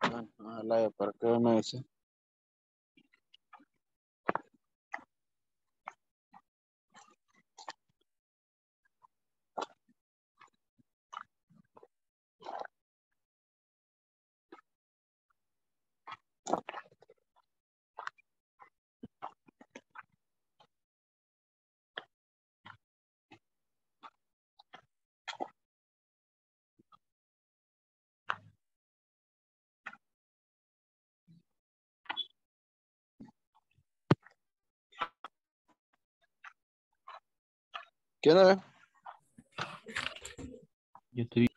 Ah, ¿para qué me dice?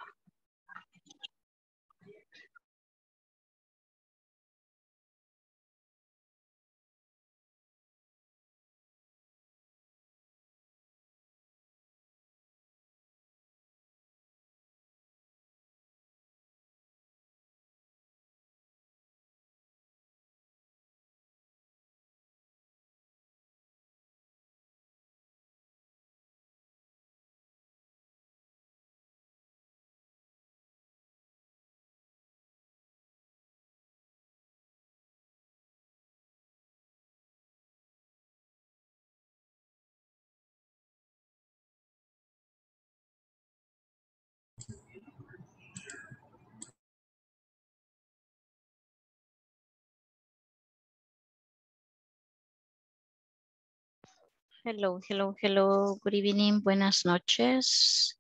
Hello, hello, hello. Good evening. Buenas noches.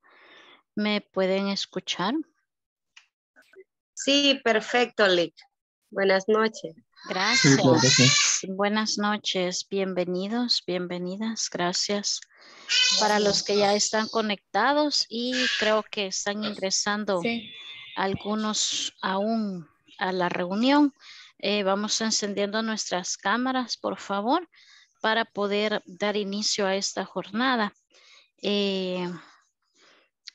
¿Me pueden escuchar? Sí, perfecto, Lick. Buenas noches. Gracias. Buenas noches. Bienvenidos, bienvenidas. Gracias. Para los que ya están conectados y creo que están ingresando algunos aún a la reunión. Eh, vamos encendiendo nuestras cámaras, por favor para poder dar inicio a esta jornada. Eh,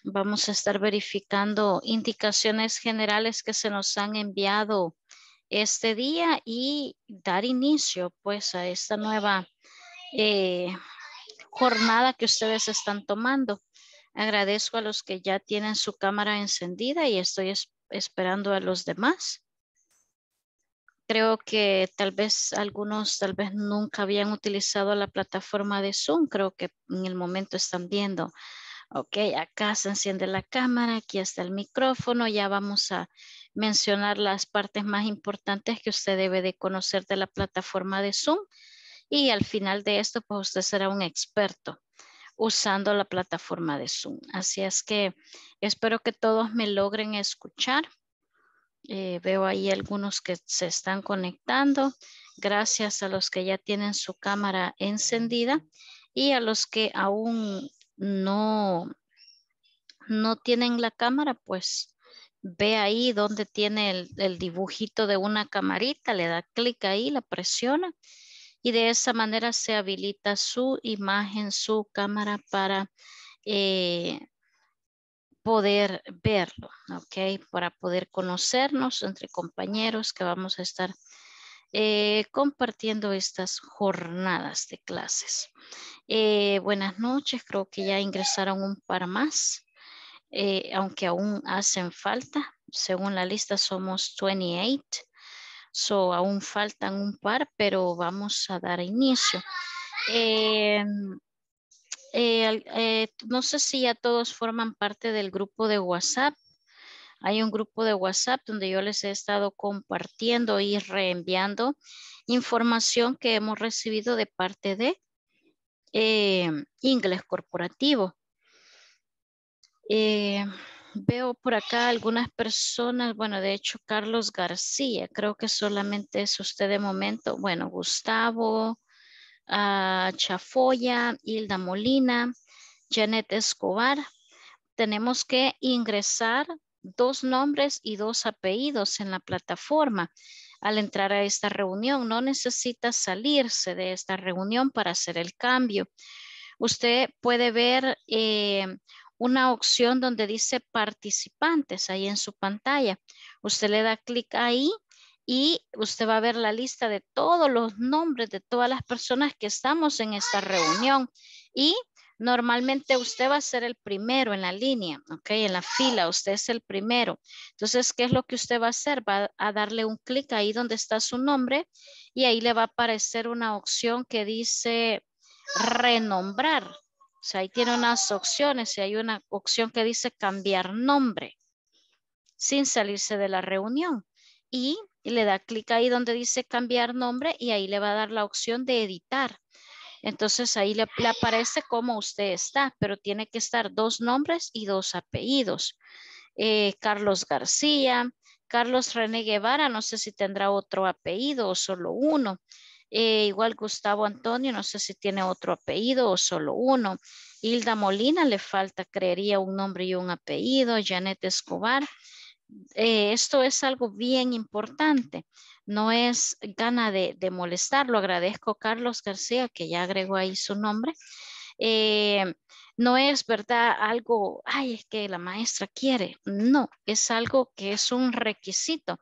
vamos a estar verificando indicaciones generales que se nos han enviado este día y dar inicio pues a esta nueva eh, jornada que ustedes están tomando. Agradezco a los que ya tienen su cámara encendida y estoy esperando a los demás creo que tal vez algunos tal vez nunca habían utilizado la plataforma de Zoom. Creo que en el momento están viendo, ok, acá se enciende la cámara, aquí está el micrófono, ya vamos a mencionar las partes más importantes que usted debe de conocer de la plataforma de Zoom. Y al final de esto, pues usted será un experto usando la plataforma de Zoom. Así es que espero que todos me logren escuchar. Eh, veo ahí algunos que se están conectando. Gracias a los que ya tienen su cámara encendida y a los que aún no, no tienen la cámara, pues ve ahí donde tiene el, dibujito de una camarita, le da clic ahí, la presiona y de esa manera se habilita su imagen, su cámara para eh, poder verlo, ¿ok? Para poder conocernos entre compañeros que vamos a estar eh, compartiendo estas jornadas de clases. Eh, buenas noches, creo que ya ingresaron un par más, eh, aunque aún hacen falta. Según la lista somos 28, so aún faltan un par, pero vamos a dar inicio. Eh, eh, no sé si ya todos forman parte del grupo de WhatsApp. Hay un grupo de WhatsApp donde yo les he estado compartiendo y reenviando información que hemos recibido de parte de eh, Inglés Corporativo. veo por acá algunas personas, bueno, de hecho, Carlos García, creo que solamente es usted de momento. Bueno, Gustavo, Chafoya, Hilda Molina, Janet Escobar. Tenemos que ingresar dos nombres y dos apellidos en la plataforma al entrar a esta reunión. No necesita salirse de esta reunión para hacer el cambio. Usted puede ver eh, una opción donde dice participantes ahí en su pantalla. Usted le da clic ahí y usted va a ver la lista de todos los nombres de todas las personas que estamos en esta reunión y Normalmente usted va a ser el primero en la línea, ¿ok? En la fila, usted es el primero. Entonces, ¿qué es lo que usted va a hacer? Va a darle un clic ahí donde está su nombre y ahí le va a aparecer una opción que dice renombrar. O sea, ahí tiene unas opciones y hay una opción que dice cambiar nombre sin salirse de la reunión. Y le da clic ahí donde dice cambiar nombre y ahí le va a dar la opción de editar. Entonces ahí le, aparece cómo usted está, pero tiene que estar dos nombres y dos apellidos. Eh, Carlos García, Carlos René Guevara, no sé si tendrá otro apellido o solo uno. Eh, igual Gustavo Antonio, no sé si tiene otro apellido o solo uno. Hilda Molina, le falta, creería, un nombre y un apellido. Janet Escobar. Eh, esto es algo bien importante. No es gana de, de, molestarlo. Agradezco a Carlos García, que ya agregó ahí su nombre. Eh, no es verdad algo, ay, es que la maestra quiere. No, es algo que es un requisito.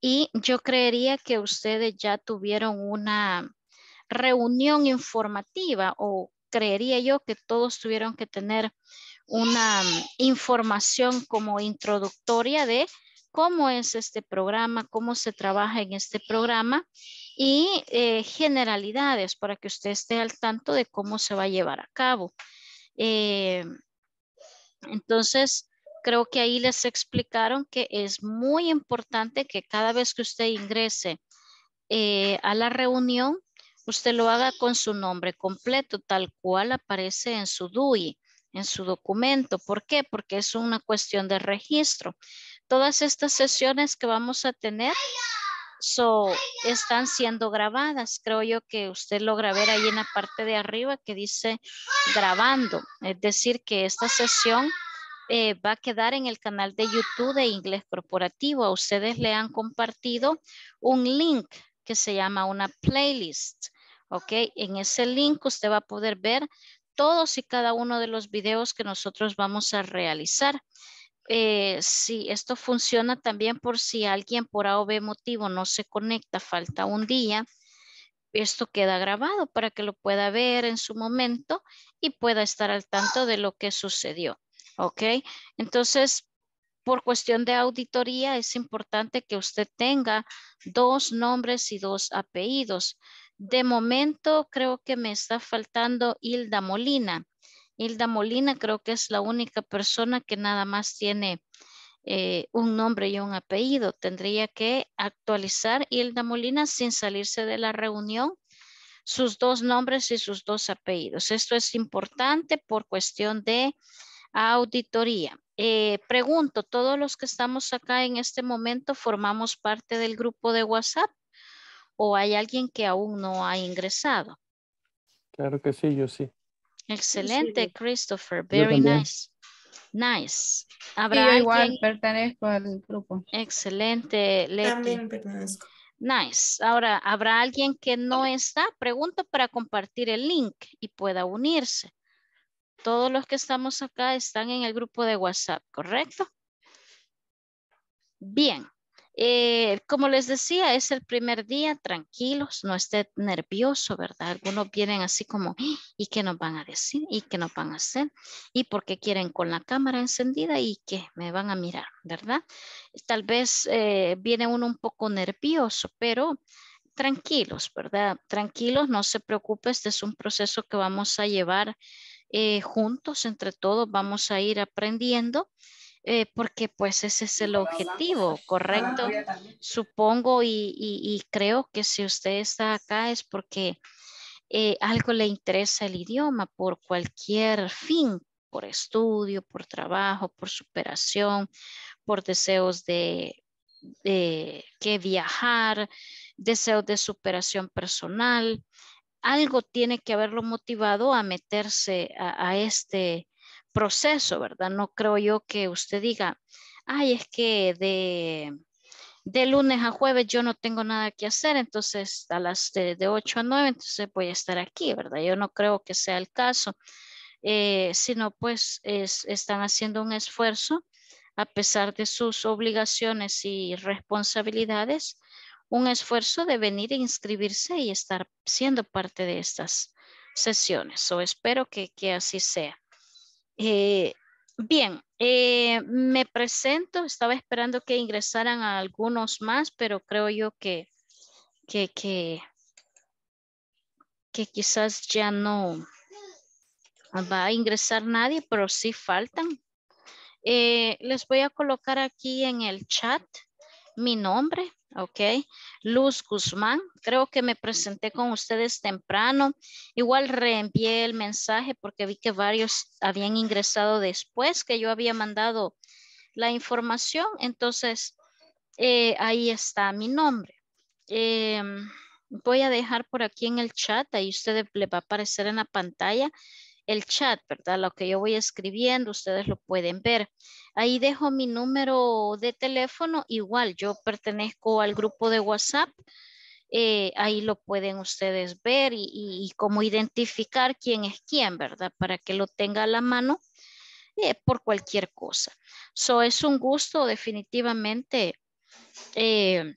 Y yo creería que ustedes ya tuvieron una reunión informativa o creería yo que todos tuvieron que tener una información como introductoria de cómo es este programa, cómo se trabaja en este programa y eh, generalidades para que usted esté al tanto de cómo se va a llevar a cabo. Eh, entonces, creo que ahí les explicaron que es muy importante que cada vez que usted ingrese eh, a la reunión, usted lo haga con su nombre completo, tal cual aparece en su DUI, en su documento. ¿Por qué? Porque es una cuestión de registro. Todas estas sesiones que vamos a tener están siendo grabadas. Creo yo que usted logra ver ahí en la parte de arriba que dice grabando. Es decir, que esta sesión eh, va a quedar en el canal de YouTube de Inglés Corporativo. A ustedes le han compartido un link que se llama una playlist. ¿Ok? En ese link usted va a poder ver todos y cada uno de los videos que nosotros vamos a realizar. Eh, si esto funciona también por si alguien por A o B motivo no se conecta, falta un día, esto queda grabado para que lo pueda ver en su momento y pueda estar al tanto de lo que sucedió. ¿ok? Entonces, por cuestión de auditoría, es importante que usted tenga dos nombres y dos apellidos. De momento, creo que me está faltando Hilda Molina. Hilda Molina creo que es la única persona que nada más tiene eh, un nombre y un apellido. Tendría que actualizar Hilda Molina sin salirse de la reunión sus dos nombres y sus dos apellidos. Esto es importante por cuestión de Auditoría. Eh, pregunto, ¿todos los que estamos acá en este momento formamos parte del grupo de WhatsApp o hay alguien que aún no ha ingresado? Claro que sí, yo sí. Excelente, Christopher. Very nice. Nice. ¿Habrá igual pertenezco al grupo. Excelente, Leti. También pertenezco. Nice. Ahora, ¿habrá alguien que no está? Pregunto para compartir el link y pueda unirse. Todos los que estamos acá están en el grupo de WhatsApp, ¿correcto? Bien. Eh, como les decía, es el primer día, tranquilos, no esté nervioso, ¿verdad? Algunos vienen así como, ¿y qué nos van a decir? ¿Y qué nos van a hacer? ¿Y por qué quieren con la cámara encendida? ¿Y qué? Me van a mirar, ¿verdad? Tal vez eh, viene uno un poco nervioso, pero tranquilos, ¿verdad? Tranquilos, no se preocupe, este es un proceso que vamos a llevar eh, juntos, entre todos, vamos a ir aprendiendo. Eh, porque pues ese es el objetivo, ¿correcto? Supongo y, creo que si usted está acá es porque eh, algo le interesa el idioma por cualquier fin, por estudio, por trabajo, por superación, por deseos de, de que viajar, deseos de superación personal, algo tiene que haberlo motivado a meterse a, este proceso, ¿verdad? No creo yo que usted diga, ay, es que de, de lunes a jueves yo no tengo nada que hacer, entonces a las de, 8 a 9, entonces voy a estar aquí, ¿verdad? Yo no creo que sea el caso, eh, sino pues están haciendo un esfuerzo a pesar de sus obligaciones y responsabilidades un esfuerzo de venir a inscribirse y estar siendo parte de estas sesiones. O espero que, así sea. Eh, bien, eh, me presento. Estaba esperando que ingresaran algunos más, pero creo yo que, que, que, que quizás ya no va a ingresar nadie, pero sí faltan. Eh, les voy a colocar aquí en el chat mi nombre, ok. Luz Guzmán, creo que me presenté con ustedes temprano. Igual reenvié el mensaje porque vi que varios habían ingresado después que yo había mandado la información. Entonces, eh, ahí está mi nombre. Em, voy a dejar por aquí en el chat, ahí usted le va a aparecer en la pantalla el chat, ¿verdad? Lo que yo voy escribiendo, ustedes lo pueden ver. Ahí dejo mi número de teléfono. Igual, yo pertenezco al grupo de WhatsApp. Eh, ahí lo pueden ustedes ver y, cómo identificar quién es quién, ¿verdad? Para que lo tenga a la mano eh, por cualquier cosa. So, es un gusto definitivamente eh,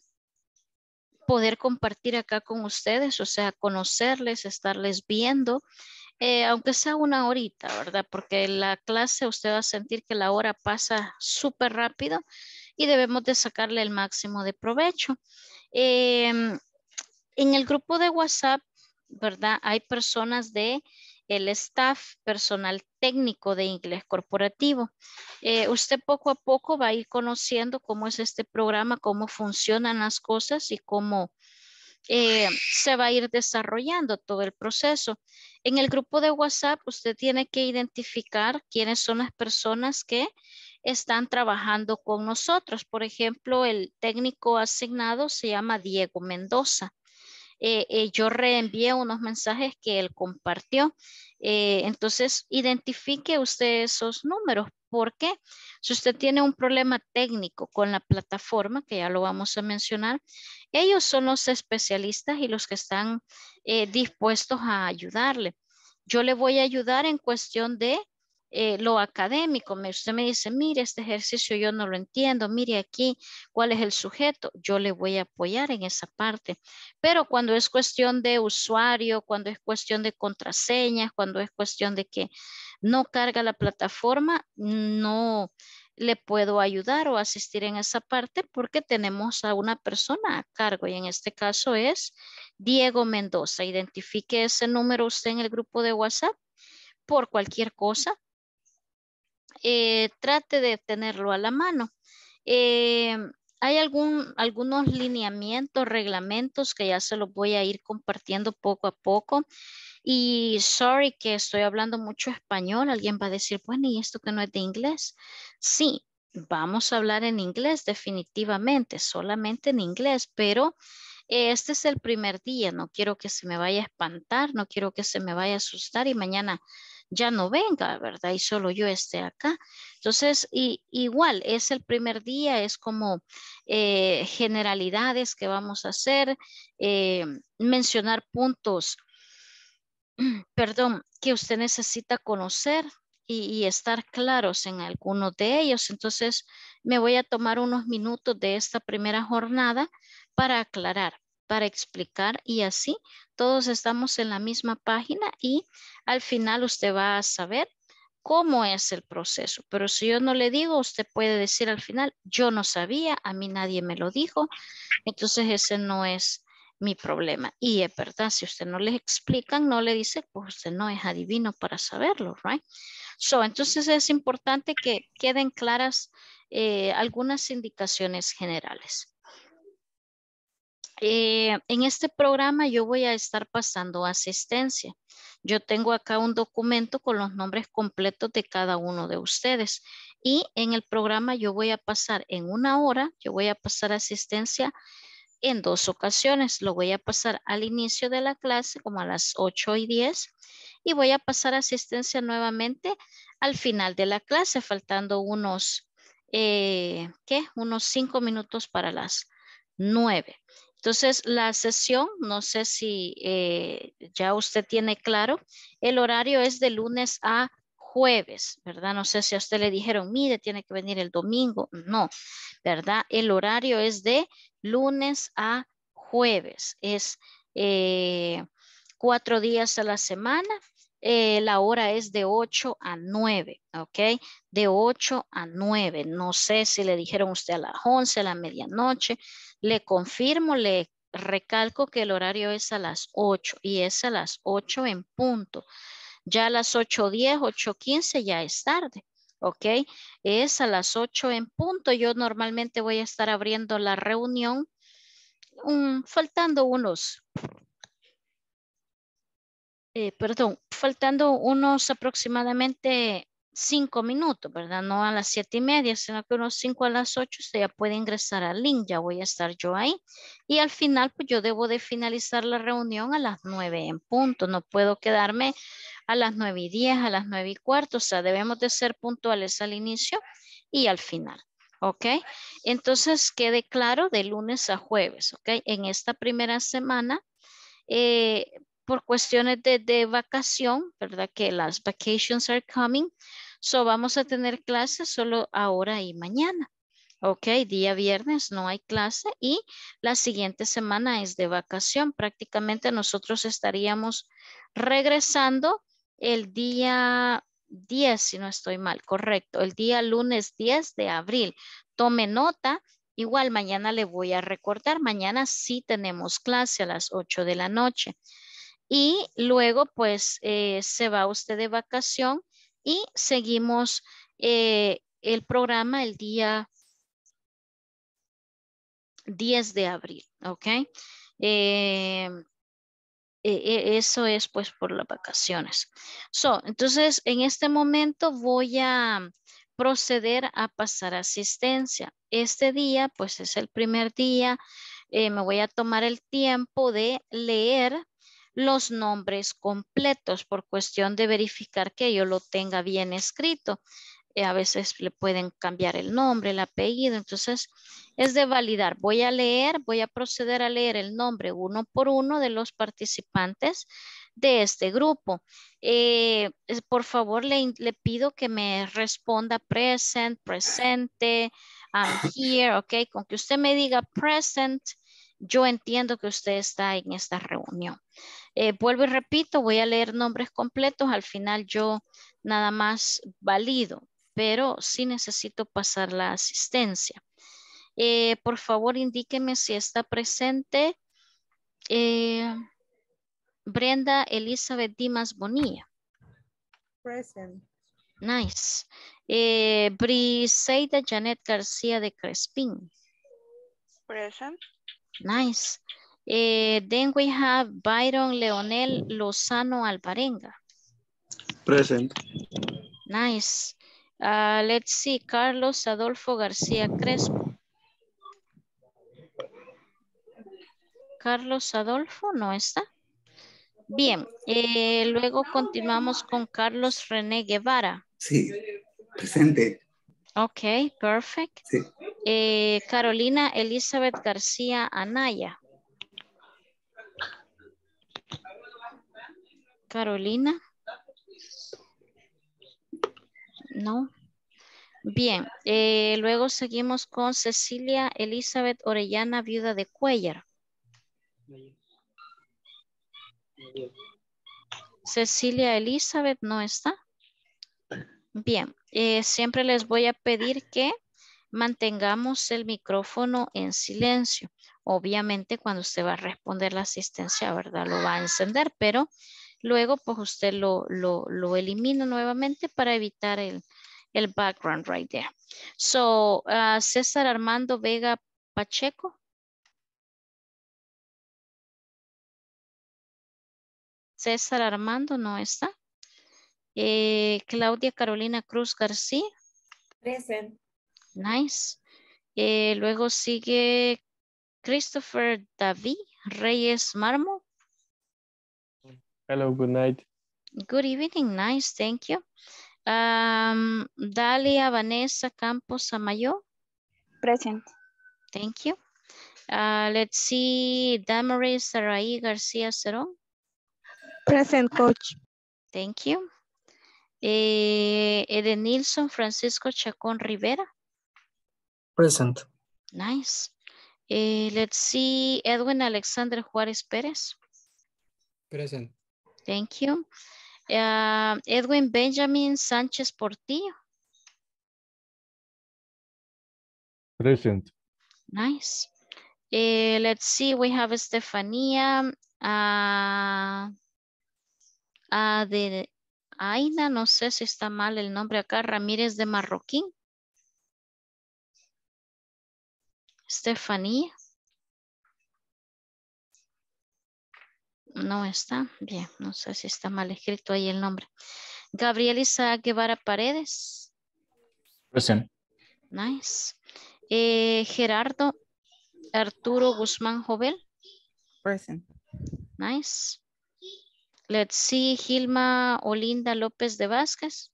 poder compartir acá con ustedes, o sea, conocerles, estarles viendo eh, aunque sea una horita, ¿verdad? Porque la clase usted va a sentir que la hora pasa súper rápido y debemos de sacarle el máximo de provecho. Em, en el grupo de WhatsApp, ¿verdad? Hay personas de el staff, personal técnico de inglés corporativo. Eh, usted poco a poco va a ir conociendo cómo es este programa, cómo funcionan las cosas y cómo eh, se va a ir desarrollando todo el proceso. En el grupo de WhatsApp, usted tiene que identificar quiénes son las personas que están trabajando con nosotros. Por ejemplo, el técnico asignado se llama Diego Mendoza. Eh, eh, yo reenvié unos mensajes que él compartió. entonces, identifique usted esos números porque si usted tiene un problema técnico con la plataforma, que ya lo vamos a mencionar, ellos son los especialistas y los que están eh, dispuestos a ayudarle. Yo le voy a ayudar en cuestión de eh, lo académico. usted me dice, mire, este ejercicio yo no lo entiendo, mire aquí cuál es el sujeto. Yo le voy a apoyar en esa parte. Pero cuando es cuestión de usuario, cuando es cuestión de contraseñas, cuando es cuestión de que no carga la plataforma, no le puedo ayudar o asistir en esa parte porque tenemos a una persona a cargo y en este caso es Diego Mendoza. Identifique ese número usted en el grupo de WhatsApp por cualquier cosa. Eh, trate de tenerlo a la mano. Eh, hay algún, algunos lineamientos, reglamentos que ya se los voy a ir compartiendo poco a poco. Y sorry que estoy hablando mucho español. Alguien va a decir, bueno, ¿y esto que no es de inglés? Sí, vamos a hablar en inglés definitivamente, solamente en inglés, pero este es el primer día. No quiero que se me vaya a espantar, no quiero que se me vaya a asustar y mañana ya no venga, ¿verdad? Y solo yo esté acá. Entonces, y, igual, es el primer día, es como eh, generalidades que vamos a hacer, eh, mencionar puntos perdón, que usted necesita conocer y, estar claros en algunos de ellos. Entonces, me voy a tomar unos minutos de esta primera jornada para aclarar, para explicar y así todos estamos en la misma página y al final usted va a saber cómo es el proceso. Pero si yo no le digo, usted puede decir al final, yo no sabía, a mí nadie me lo dijo. Entonces ese no es mi problema. Y es verdad, si usted no le explican, no le dice, pues usted no es adivino para saberlo, right? So, entonces es importante que queden claras eh, algunas indicaciones generales. Eh, en este programa yo voy a estar pasando asistencia. Yo tengo acá un documento con los nombres completos de cada uno de ustedes y en el programa yo voy a pasar en una hora, yo voy a pasar asistencia en dos ocasiones. Lo voy a pasar al inicio de la clase, como a las 8 y 10, y voy a pasar asistencia nuevamente al final de la clase, faltando unos, eh, ¿qué? Unos cinco minutos para las 9. Entonces, la sesión, no sé si eh, ya usted tiene claro, el horario es de lunes a jueves, ¿verdad? No sé si a usted le dijeron, mire, tiene que venir el domingo. No, ¿verdad? El horario es de lunes a jueves. Es cuatro días a la semana. Eh, la hora es de 8 a 9, ¿ok? De 8 a 9. No sé si le dijeron usted a las 11, a la medianoche. Le confirmo, le recalco que el horario es a las 8 y es a las 8 en punto. Ya a las 8.10, 8.15 ya es tarde. ¿ok? Es a las 8 en punto. Yo normalmente voy a estar abriendo la reunión faltando unos, eh, perdón, faltando unos aproximadamente cinco minutos, ¿verdad? No a las siete y media, sino que unos cinco a las ocho usted ya puede ingresar al link, ya voy a estar yo ahí. Y al final, pues yo debo de finalizar la reunión a las nueve en punto, no puedo quedarme a las nueve y diez, a las nueve y cuarto, o sea, debemos de ser puntuales al inicio y al final. ¿ok? Entonces quede claro de lunes a jueves, ¿ok? En esta primera semana, eh, por cuestiones de, de, vacación, ¿verdad? Que las vacations are coming, so vamos a tener clases solo ahora y mañana. Ok, día viernes no hay clase y la siguiente semana es de vacación. Prácticamente nosotros estaríamos regresando el día 10, si no estoy mal, correcto, el día lunes 10 de abril. Tome nota, igual mañana le voy a recordar, mañana sí tenemos clase a las 8 de la noche. Y luego pues eh, se va usted de vacación y seguimos eh, el programa el día 10 de abril, ¿ok? Eh, e, e, eso es pues por las vacaciones. So, entonces en este momento voy a proceder a pasar asistencia. Este día pues es el primer día. Me voy a tomar el tiempo de leer los nombres completos por cuestión de verificar que yo lo tenga bien escrito. Eh, a veces le pueden cambiar el nombre, el apellido, entonces es de validar. Voy a leer, voy a proceder a leer el nombre uno por uno de los participantes de este grupo. Eh, por favor, le, le, pido que me responda present, presente, I'm here, ok, con que usted me diga present, yo entiendo que usted está en esta reunión. Eh, vuelvo y repito, voy a leer nombres completos, al final yo nada más valido pero sí necesito pasar la asistencia. Eh, por favor, indíqueme si está presente eh, Brenda Elizabeth Dimas Bonilla. Present. Nice. Eh, Briseida Janet García de Crespín. Present. Nice. Eh, then we have Byron Leonel Lozano Alvarenga. Present. Nice. Uh, let's see, Carlos Adolfo García Crespo. Carlos Adolfo no está. Bien, eh, luego continuamos con Carlos René Guevara. Sí, presente. Ok, perfect. Sí. Eh, Carolina Elizabeth García Anaya. Carolina. No. Bien, eh, luego seguimos con Cecilia Elizabeth Orellana, viuda de Cuellar. Cecilia Elizabeth no está. Bien, eh, siempre les voy a pedir que mantengamos el micrófono en silencio. Obviamente cuando usted va a responder la asistencia, ¿verdad? Lo va a encender, pero Luego, pues usted lo, lo, elimina nuevamente para evitar el, el background right there. So, uh, César Armando Vega Pacheco. César Armando no está. Eh, Claudia Carolina Cruz García. Present. Nice. Eh, luego sigue Christopher David Reyes Marmo. Hello, good night. Good evening, nice, thank you. Um, Dalia Vanessa Campos Amayo. Present. Thank you. Uh, let's see, Damaris Sarai Garcia Cerón. Present, coach. Thank you. Eh, Edenilson Francisco Chacón Rivera. Present. Nice. Eh, let's see, Edwin Alexander Juárez Pérez. Present. Thank you. Uh, Edwin Benjamin Sánchez Portillo. Present. Nice. Eh, let's see, we have Estefanía. Uh, uh, de Aina, no sé si está mal el nombre acá, Ramírez de Marroquín. Estefanía. No está. Bien, no sé si está mal escrito ahí el nombre. Gabriel Isaac Guevara Paredes. Present. Nice. Eh, Gerardo Arturo Guzmán Jovel. Present. Nice. Let's see, Gilma Olinda López de Vázquez.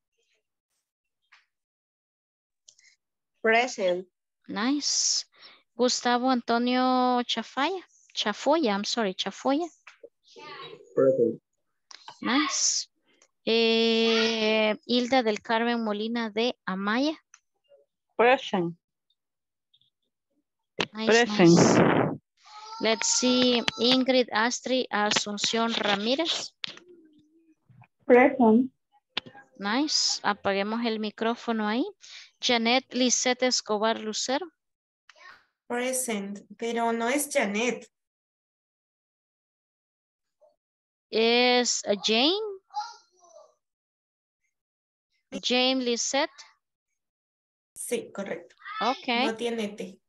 Present. Nice. Gustavo Antonio Chafaya. Chafoya, I'm sorry, Chafoya. Present. Nice. Eh, Hilda del Carmen Molina de Amaya. Present. Nice, Present. nice. Let's see, Ingrid Astri Asunción Ramírez. Present. Nice. Apaguemos el micrófono ahí. Janet Lisette Escobar Lucero. Present, pero no es Janet. Es uh, Jane. Jane Lisette. Sí, correcto. Okay. No tiene T.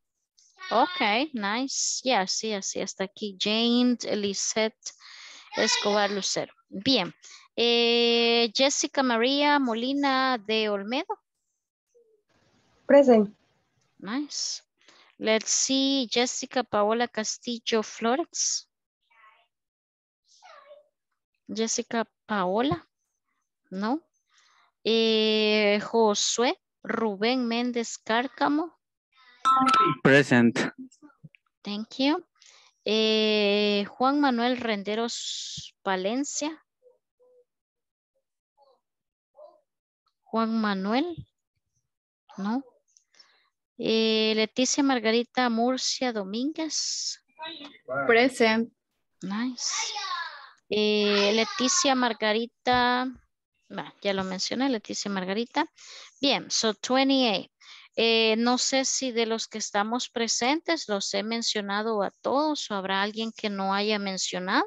Ok, nice. Ya, sí, así está aquí. Jane Lisette Escobar Lucero. Bien. Eh, Jessica María Molina de Olmedo. Present. Nice. Let's see. Jessica Paola Castillo Flores. Jessica Paola. No. Eh, Josué Rubén Méndez Cárcamo. Present. Thank you. Eh, Juan Manuel Renderos Palencia. Juan Manuel. No. Eh, Leticia Margarita Murcia Domínguez. Present. Nice. Eh, Leticia Margarita. ya lo mencioné, Leticia Margarita. Bien, so 28. Eh, no sé si de los que estamos presentes los he mencionado a todos o habrá alguien que no haya mencionado.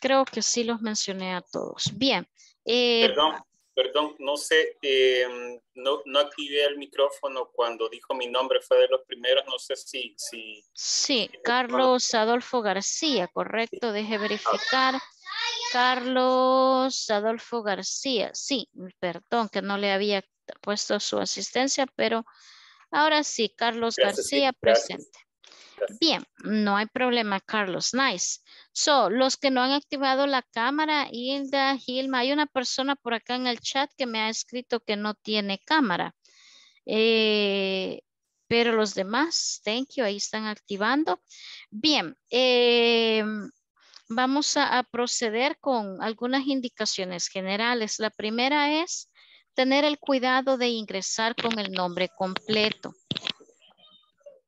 Creo que sí los mencioné a todos. Bien. eh, Perdón, perdón, no sé, eh, no, no activé el micrófono cuando dijo mi nombre, fue de los primeros, no sé si... si sí, Carlos Adolfo García, correcto, deje verificar. Carlos Adolfo García, sí, perdón que no le había puesto su asistencia, pero ahora sí, Carlos Gracias, García presente. Bien, no hay problema, Carlos. Nice. So, los que no han activado la cámara, Hilda, Gilma, hay una persona por acá en el chat que me ha escrito que no tiene cámara. Eh, pero los demás, thank you, ahí están activando. Bien, eh, vamos a, a proceder con algunas indicaciones generales. La primera es tener el cuidado de ingresar con el nombre completo.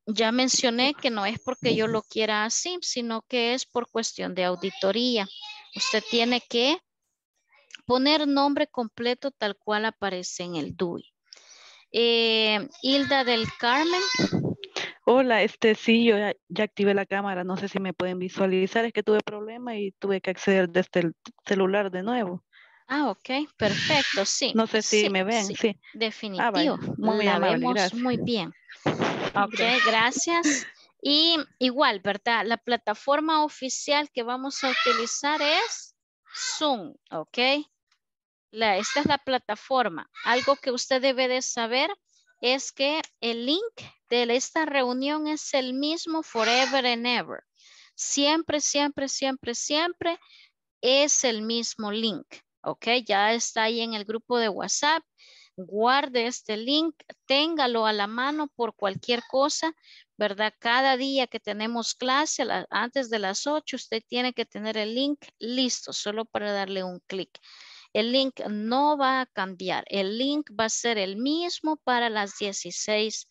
Ya mencioné que no es porque yo lo quiera así, sino que es por cuestión de auditoría. Usted tiene que poner nombre completo tal cual aparece en el DUI. Eh, Hilda del Carmen. Hola, este sí, yo ya, ya activé la cámara, no sé si me pueden visualizar, es que tuve problema y tuve que acceder desde el celular de nuevo. Ah, ok, perfecto, sí. No sé si sí, me ven, sí. Ah, Definitivo. vaya, muy La amable, vemos muy bien. Ok, gracias. Y igual, ¿verdad? La plataforma oficial que vamos a utilizar es Zoom, ¿ok? Esta es la plataforma. Algo que usted debe de saber es que el link de esta reunión es el mismo forever and ever. Siempre, siempre, siempre, siempre es el mismo link, ¿ok? Ya está ahí en el grupo de WhatsApp. Guarde este link, téngalo a la mano por cualquier cosa, ¿verdad? Cada día que tenemos clase, antes de las 8, usted tiene que tener el link listo, solo para darle un clic. El link no va a cambiar. El link va a ser el mismo para las 16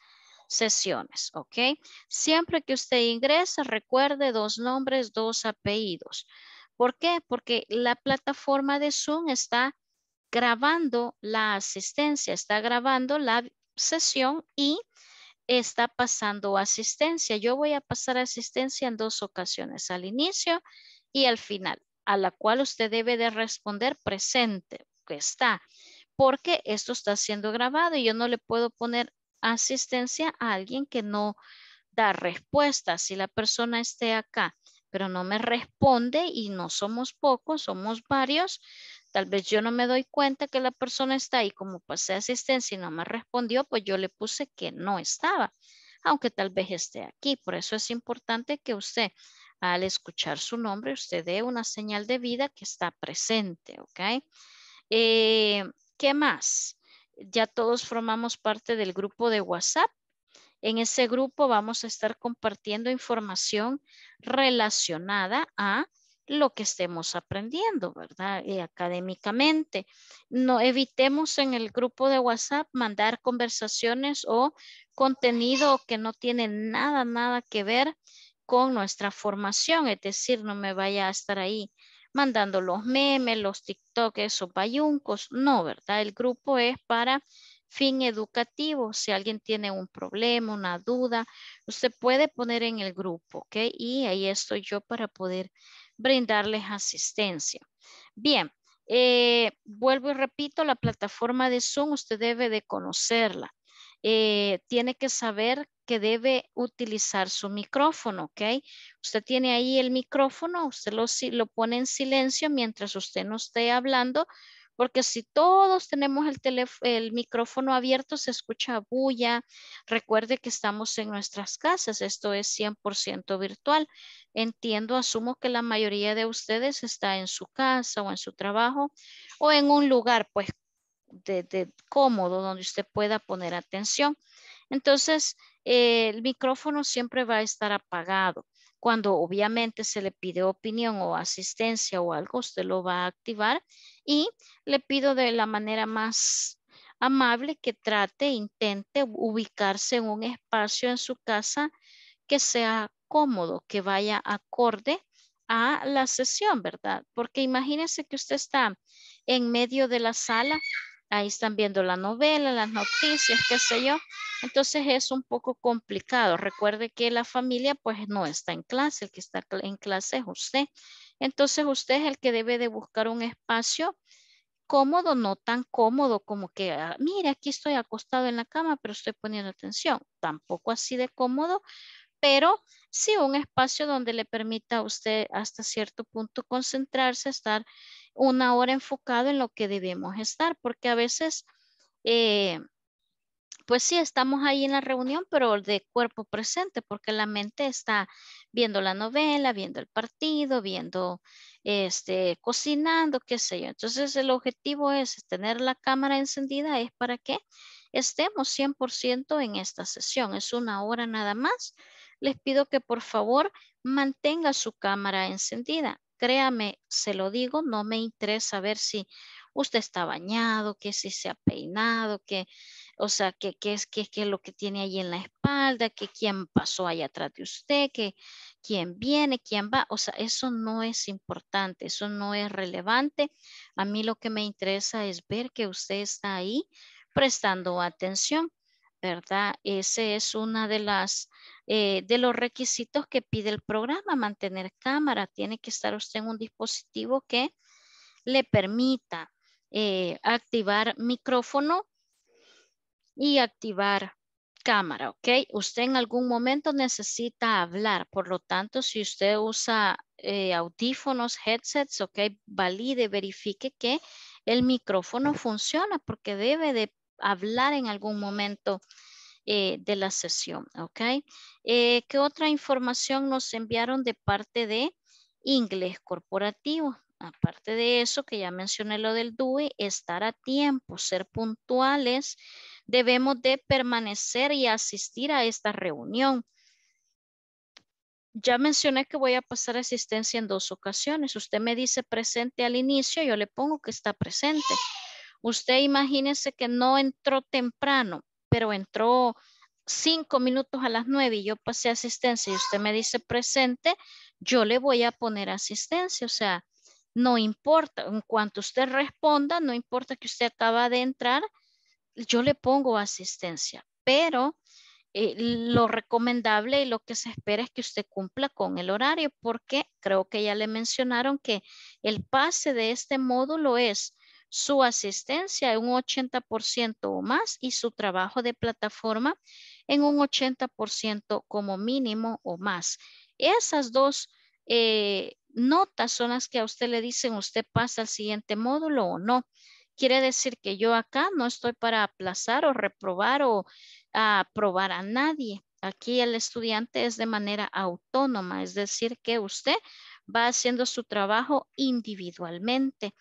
sesiones, ¿ok? Siempre que usted ingresa, recuerde dos nombres, dos apellidos. ¿Por qué? Porque la plataforma de Zoom está grabando la asistencia, está grabando la sesión y está pasando asistencia. Yo voy a pasar asistencia en dos ocasiones, al inicio y al final, a la cual usted debe de responder presente, que está, porque esto está siendo grabado y yo no le puedo poner asistencia a alguien que no da respuesta. Si la persona esté acá, pero no me responde y no somos pocos, somos varios, tal vez yo no me doy cuenta que la persona está ahí, como pasé asistencia y no me respondió, pues yo le puse que no estaba, aunque tal vez esté aquí. Por eso es importante que usted, al escuchar su nombre, usted dé una señal de vida que está presente, ¿ok? Eh, ¿Qué más? Ya todos formamos parte del grupo de WhatsApp. En ese grupo vamos a estar compartiendo información relacionada a lo que estemos aprendiendo, ¿verdad? Eh, académicamente. No evitemos en el grupo de WhatsApp mandar conversaciones o contenido que no tiene nada, nada que ver con nuestra formación, es decir, no me vaya a estar ahí mandando los memes, los TikToks o payuncos, no, ¿verdad? El grupo es para fin educativo. Si alguien tiene un problema, una duda, usted puede poner en el grupo, ¿ok? Y ahí estoy yo para poder brindarles asistencia. Bien, eh, vuelvo y repito, la plataforma de Zoom usted debe de conocerla. Eh, tiene que saber que debe utilizar su micrófono, ¿ok? Usted tiene ahí el micrófono, usted lo, lo pone en silencio mientras usted no esté hablando porque si todos tenemos el, el micrófono abierto, se escucha bulla. Recuerde que estamos en nuestras casas, esto es 100% virtual. Entiendo, asumo que la mayoría de ustedes está en su casa o en su trabajo o en un lugar pues de, cómodo donde usted pueda poner atención. Entonces, eh, el micrófono siempre va a estar apagado. Cuando obviamente se le pide opinión o asistencia o algo, usted lo va a activar y le pido de la manera más amable que trate, intente ubicarse en un espacio en su casa que sea cómodo, que vaya acorde a la sesión, ¿verdad? Porque imagínese que usted está en medio de la sala Ahí están viendo la novela, las noticias, qué sé yo. Entonces es un poco complicado. Recuerde que la familia pues no está en clase, el que está en clase es usted. Entonces usted es el que debe de buscar un espacio cómodo, no tan cómodo como que, ah, mire, aquí estoy acostado en la cama, pero estoy poniendo atención. Tampoco así de cómodo, pero sí un espacio donde le permita a usted hasta cierto punto concentrarse, estar una hora enfocado en lo que debemos estar, porque a veces, eh, pues sí, estamos ahí en la reunión, pero de cuerpo presente, porque la mente está viendo la novela, viendo el partido, viendo, este, cocinando, qué sé yo. Entonces, el objetivo es tener la cámara encendida, es para que estemos 100% en esta sesión. Es una hora nada más les pido que por favor mantenga su cámara encendida. Créame, se lo digo, no me interesa ver si usted está bañado, que si se ha peinado, que, o sea, que, es, que, que lo que tiene ahí en la espalda, que quién pasó allá atrás de usted, que quién viene, quién va. O sea, eso no es importante, eso no es relevante. A mí lo que me interesa es ver que usted está ahí prestando atención. ¿Verdad? Ese es una de las eh, de los requisitos que pide el programa, mantener cámara. Tiene que estar usted en un dispositivo que le permita eh, activar micrófono y activar cámara, ¿ok? Usted en algún momento necesita hablar, por lo tanto, si usted usa eh, audífonos, headsets, ¿ok? Valide, verifique que el micrófono funciona porque debe de hablar en algún momento eh, de la sesión, ¿ok? Eh, ¿Qué otra información nos enviaron de parte de inglés corporativo? Aparte de eso, que ya mencioné lo del DUI, estar a tiempo, ser puntuales, debemos de permanecer y asistir a esta reunión. Ya mencioné que voy a pasar asistencia en dos ocasiones. Usted me dice presente al inicio, yo le pongo que está presente. Usted imagínese que no entró temprano, pero entró cinco minutos a las nueve y yo pasé asistencia y usted me dice presente, yo le voy a poner asistencia. O sea, no importa, en cuanto usted responda, no importa que usted acaba de entrar, yo le pongo asistencia. Pero eh, lo recomendable y lo que se espera es que usted cumpla con el horario porque creo que ya le mencionaron que el pase de este módulo es su asistencia en un 80% o más y su trabajo de plataforma en un 80% como mínimo o más. Esas dos eh, notas son las que a usted le dicen usted pasa al siguiente módulo o no. Quiere decir que yo acá no estoy para aplazar o reprobar o aprobar a nadie. Aquí el estudiante es de manera autónoma, es decir, que usted va haciendo su trabajo individualmente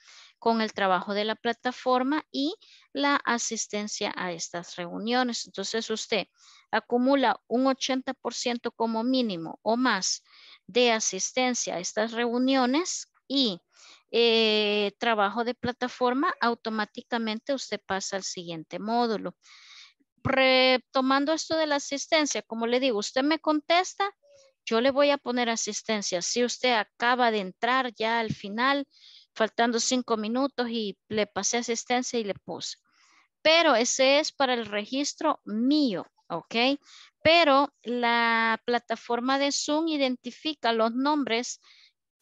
con el trabajo de la plataforma y la asistencia a estas reuniones. Entonces usted acumula un 80% como mínimo o más de asistencia a estas reuniones y eh, trabajo de plataforma, automáticamente usted pasa al siguiente módulo. Retomando esto de la asistencia, como le digo, usted me contesta, yo le voy a poner asistencia. Si usted acaba de entrar ya al final, faltando cinco minutos y le pasé asistencia y le puse. Pero ese es para el registro mío, ¿ok? Pero la plataforma de Zoom identifica los nombres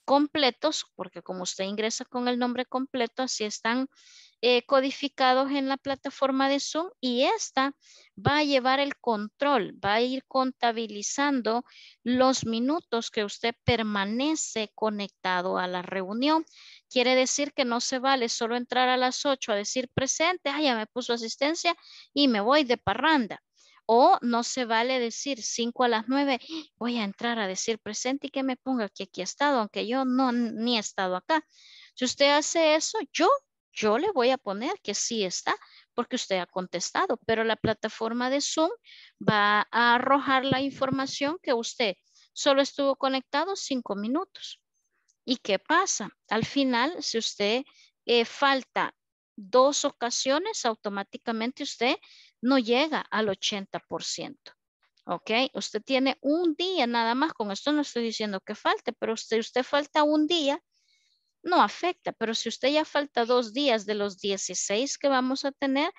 completos, porque como usted ingresa con el nombre completo, así están eh, codificados en la plataforma de Zoom y esta va a llevar el control, va a ir contabilizando los minutos que usted permanece conectado a la reunión. Quiere decir que no se vale solo entrar a las 8 a decir presente, ah, ya me puso asistencia y me voy de parranda. O no se vale decir 5 a las 9, voy a entrar a decir presente y que me ponga que aquí he estado, aunque yo no ni he estado acá. Si usted hace eso, yo yo le voy a poner que sí está porque usted ha contestado, pero la plataforma de Zoom va a arrojar la información que usted solo estuvo conectado cinco minutos. ¿Y qué pasa? Al final, si usted eh, falta dos ocasiones, automáticamente usted no llega al 80%. ¿Ok? Usted tiene un día nada más, con esto no estoy diciendo que falte, pero usted, usted falta un día no afecta, pero si usted ya falta dos días de los 16 que vamos a tener,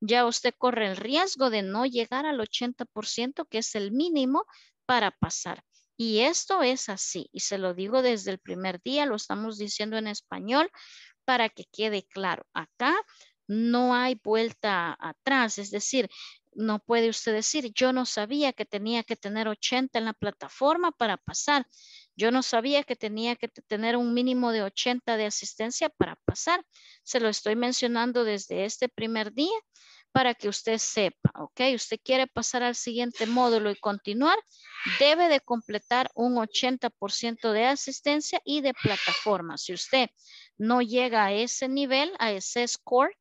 ya usted corre el riesgo de no llegar al 80%, que es el mínimo para pasar. Y esto es así, y se lo digo desde el primer día, lo estamos diciendo en español para que quede claro. Acá no hay vuelta atrás, es decir, no puede usted decir, yo no sabía que tenía que tener 80 en la plataforma para pasar. Yo no sabía que tenía que tener un mínimo de 80 de asistencia para pasar. Se lo estoy mencionando desde este primer día para que usted sepa, ¿ok? Usted quiere pasar al siguiente módulo y continuar, debe de completar un 80% de asistencia y de plataforma. Si usted no llega a ese nivel, a ese score,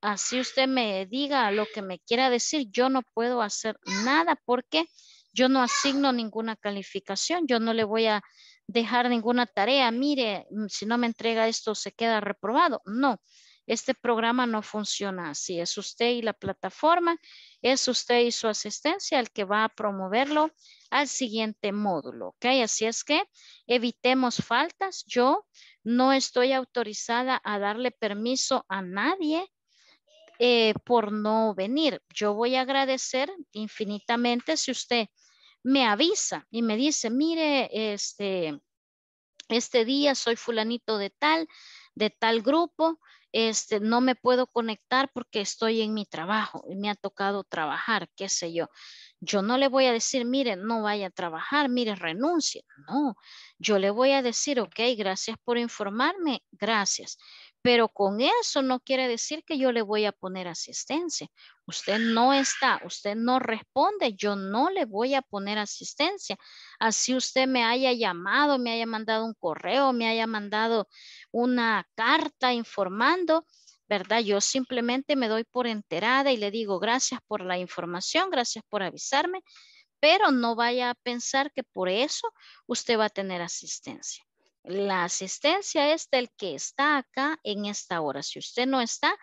así usted me diga lo que me quiera decir, yo no puedo hacer nada porque yo no asigno ninguna calificación, yo no le voy a dejar ninguna tarea, mire, mm, si no me entrega esto se queda reprobado. No, este programa no funciona así. Es usted y la plataforma, es usted y su asistencia el que va a promoverlo al siguiente módulo, ¿ok? Así es que evitemos faltas. Yo no estoy autorizada a darle permiso a nadie eh, por no venir. Yo voy a agradecer infinitamente si usted me avisa y me dice, mire, este, este día soy fulanito de tal, de tal grupo, este, no me puedo conectar porque estoy en mi trabajo y me ha tocado trabajar, qué sé yo. Yo no le voy a decir, mire, no vaya a trabajar, mire, renuncie. No, yo le voy a decir, ok, gracias por informarme, gracias. Pero con eso no quiere decir que yo le voy a poner asistencia. Usted no está, usted no responde, yo no le voy a poner asistencia. Así usted me haya llamado, me haya mandado un correo, me haya mandado una carta informando, ¿verdad? Yo simplemente me doy por enterada y le digo gracias por la información, gracias por avisarme, pero no vaya a pensar que por eso usted va a tener asistencia. La asistencia es del que está acá en esta hora. Si usted no está,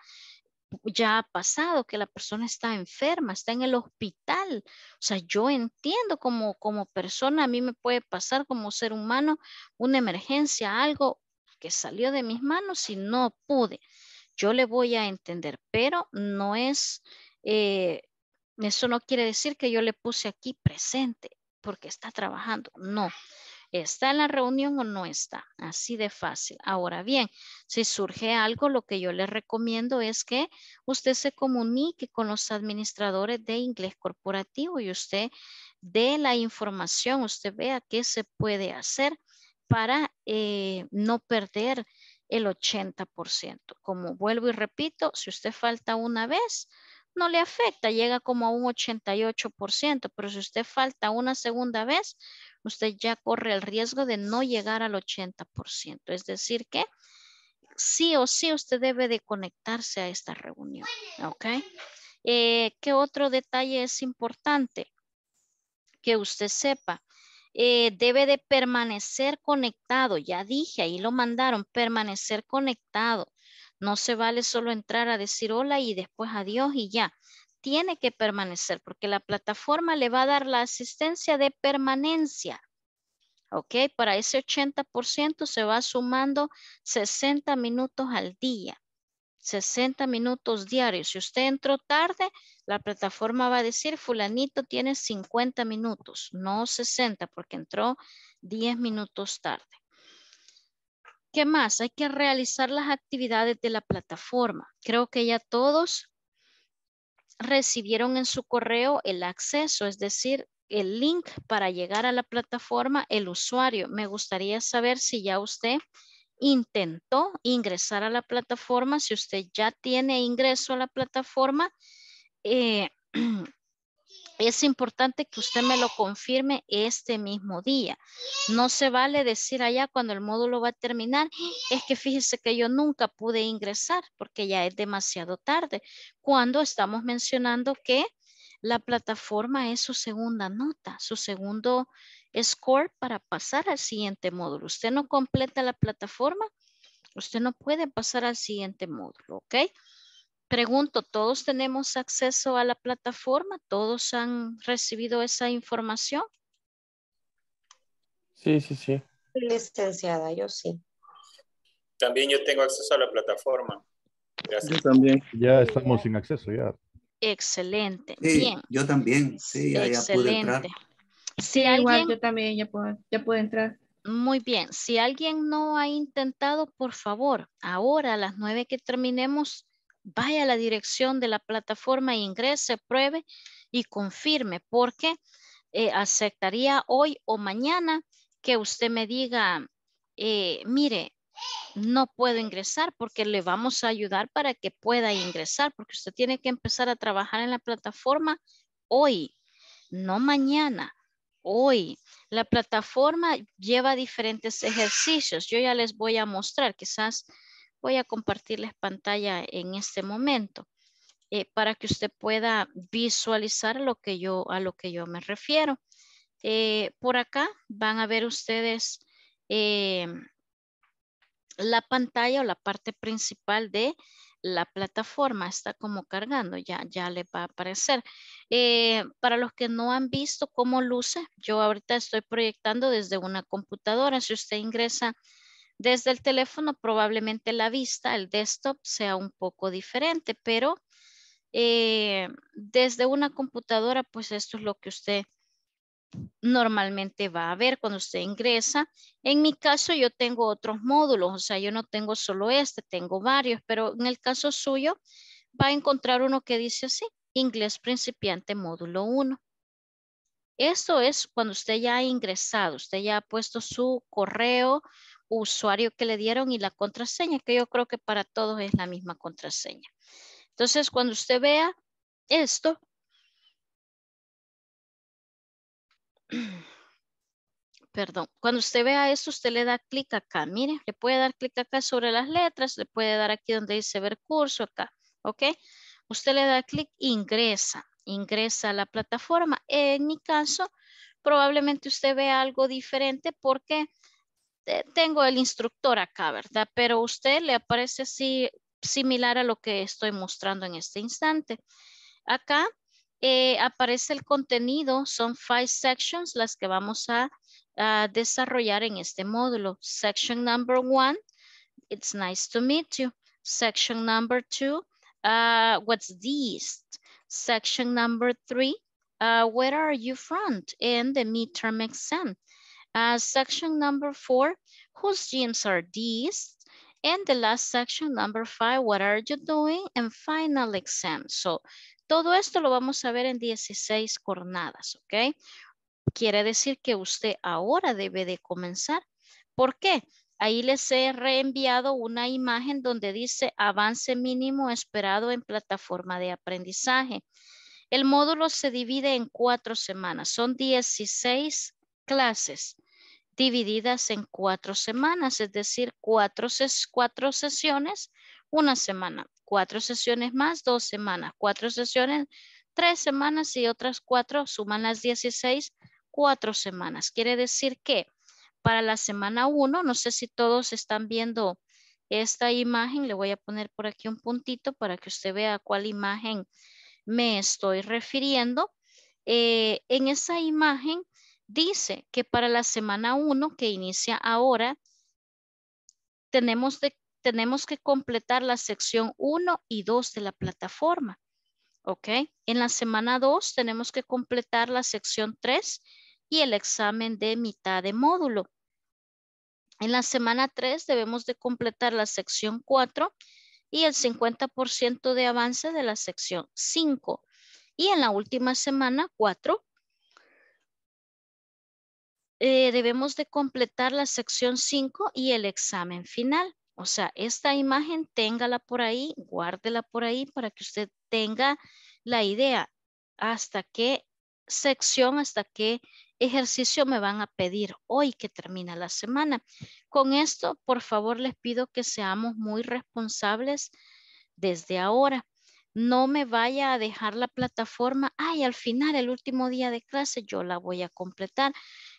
ya ha pasado que la persona está enferma, está en el hospital. O sea, yo entiendo como, como persona, a mí me puede pasar como ser humano una emergencia, algo que salió de mis manos y no pude. Yo le voy a entender, pero no es, eh, eso no quiere decir que yo le puse aquí presente porque está trabajando. No, ¿Está en la reunión o no está? Así de fácil. Ahora bien, si surge algo, lo que yo le recomiendo es que usted se comunique con los administradores de inglés corporativo y usted dé la información, usted vea qué se puede hacer para eh, no perder el 80%. Como vuelvo y repito, si usted falta una vez, no le afecta, llega como a un 88%, pero si usted falta una segunda vez, usted ya corre el riesgo de no llegar al 80%. Es decir que sí o sí usted debe de conectarse a esta reunión. ¿Ok? Eh, ¿Qué otro detalle es importante? Que usted sepa. Eh, debe de permanecer conectado. Ya dije, ahí lo mandaron, permanecer conectado. No se vale solo entrar a decir hola y después adiós y ya. Tiene que permanecer porque la plataforma le va a dar la asistencia de permanencia. ¿Ok? Para ese 80% se va sumando 60 minutos al día. 60 minutos diarios. Si usted entró tarde, la plataforma va a decir, fulanito tiene 50 minutos, no 60 porque entró 10 minutos tarde. ¿Qué más? Hay que realizar las actividades de la plataforma. Creo que ya todos recibieron en su correo el acceso, es decir, el link para llegar a la plataforma, el usuario. Me gustaría saber si ya usted intentó ingresar a la plataforma, si usted ya tiene ingreso a la plataforma. Eh, es importante que usted me lo confirme este mismo día. No se vale decir allá cuando el módulo va a terminar, es que fíjese que yo nunca pude ingresar porque ya es demasiado tarde. Cuando estamos mencionando que la plataforma es su segunda nota, su segundo score para pasar al siguiente módulo. Usted no completa la plataforma, usted no puede pasar al siguiente módulo, ¿ok? Pregunto, ¿todos tenemos acceso a la plataforma? ¿Todos han recibido esa información? Sí, sí, sí. Licenciada, yo sí. También yo tengo acceso a la plataforma. Gracias. Yo también. Ya estamos sin acceso, ya. Excelente. Sí, Bien. Yo también, sí, ya, ya pude entrar. Si alguien... Igual yo también ya puedo, ya puedo entrar. Muy bien. Si alguien no ha intentado, por favor, ahora a las nueve que terminemos, vaya a la dirección de la plataforma, ingrese, pruebe y confirme, porque eh, aceptaría hoy o mañana que usted me diga, eh, mire, no puedo ingresar porque le vamos a ayudar para que pueda ingresar, porque usted tiene que empezar a trabajar en la plataforma hoy, no mañana, hoy. La plataforma lleva diferentes ejercicios. Yo ya les voy a mostrar, quizás Voy a compartirles pantalla en este momento eh, para que usted pueda visualizar lo que yo, a lo que yo me refiero. Eh, por acá van a ver ustedes eh, la pantalla o la parte principal de la plataforma está como cargando, ya, ya le va a aparecer. para los que no han visto cómo luce, yo ahorita estoy proyectando desde una computadora. Si usted ingresa desde el teléfono probablemente la vista, el desktop sea un poco diferente, pero eh, desde una computadora, pues esto es lo que usted normalmente va a ver cuando usted ingresa. En mi caso yo tengo otros módulos, o sea, yo no tengo solo este, tengo varios, pero en el caso suyo va a encontrar uno que dice así, inglés principiante módulo 1. Esto es cuando usted ya ha ingresado, usted ya ha puesto su correo usuario que le dieron y la contraseña, que yo creo que para todos es la misma contraseña. Entonces, cuando usted vea esto, perdón, cuando usted vea esto, usted le da clic acá. Mire, le puede dar clic acá sobre las letras, le puede dar aquí donde dice ver curso acá, ¿ok? Usted le da clic, ingresa, ingresa a la plataforma. En mi caso, probablemente usted vea algo diferente porque tengo el instructor acá, ¿verdad? Pero usted le aparece así similar a lo que estoy mostrando en este instante. Acá eh, aparece el contenido, son five sections las que vamos a, desarrollar en este módulo. Section number one, it's nice to meet you. Section number two, uh, what's this? Section number three, uh, where are you from? in the midterm exam. Uh, section number four, whose gyms are these? And the last section, number five, what are you doing? And final exam. So, todo esto lo vamos a ver en 16 jornadas, ¿ok? Quiere decir que usted ahora debe de comenzar. ¿Por qué? Ahí les he reenviado una imagen donde dice avance mínimo esperado en plataforma de aprendizaje. El módulo se divide en cuatro semanas. Son 16 clases divididas en cuatro semanas, es decir, cuatro, cuatro sesiones, una semana, cuatro sesiones más, dos semanas, cuatro sesiones, tres semanas y otras cuatro, suman las 16, cuatro semanas. Quiere decir que para la semana uno, no sé si todos están viendo esta imagen, le voy a poner por aquí un puntito para que usted vea a cuál imagen me estoy refiriendo. Eh, en esa imagen dice que para la semana 1 que inicia ahora, tenemos, tenemos que completar la sección 1 y 2 de la plataforma. ¿Ok? En la semana 2 tenemos que completar la sección 3 y el examen de mitad de módulo. En la semana 3 debemos de completar la sección 4 y el 50% de avance de la sección 5. Y en la última semana 4 eh, debemos de completar la sección 5 y el examen final. O sea, esta imagen téngala por ahí, guárdela por ahí para que usted tenga la idea hasta qué sección, hasta qué ejercicio me van a pedir hoy que termina la semana. Con esto, por favor, les pido que seamos muy responsables desde ahora. No me vaya a dejar la plataforma, ay, al final, el último día de clase, yo la voy a completar.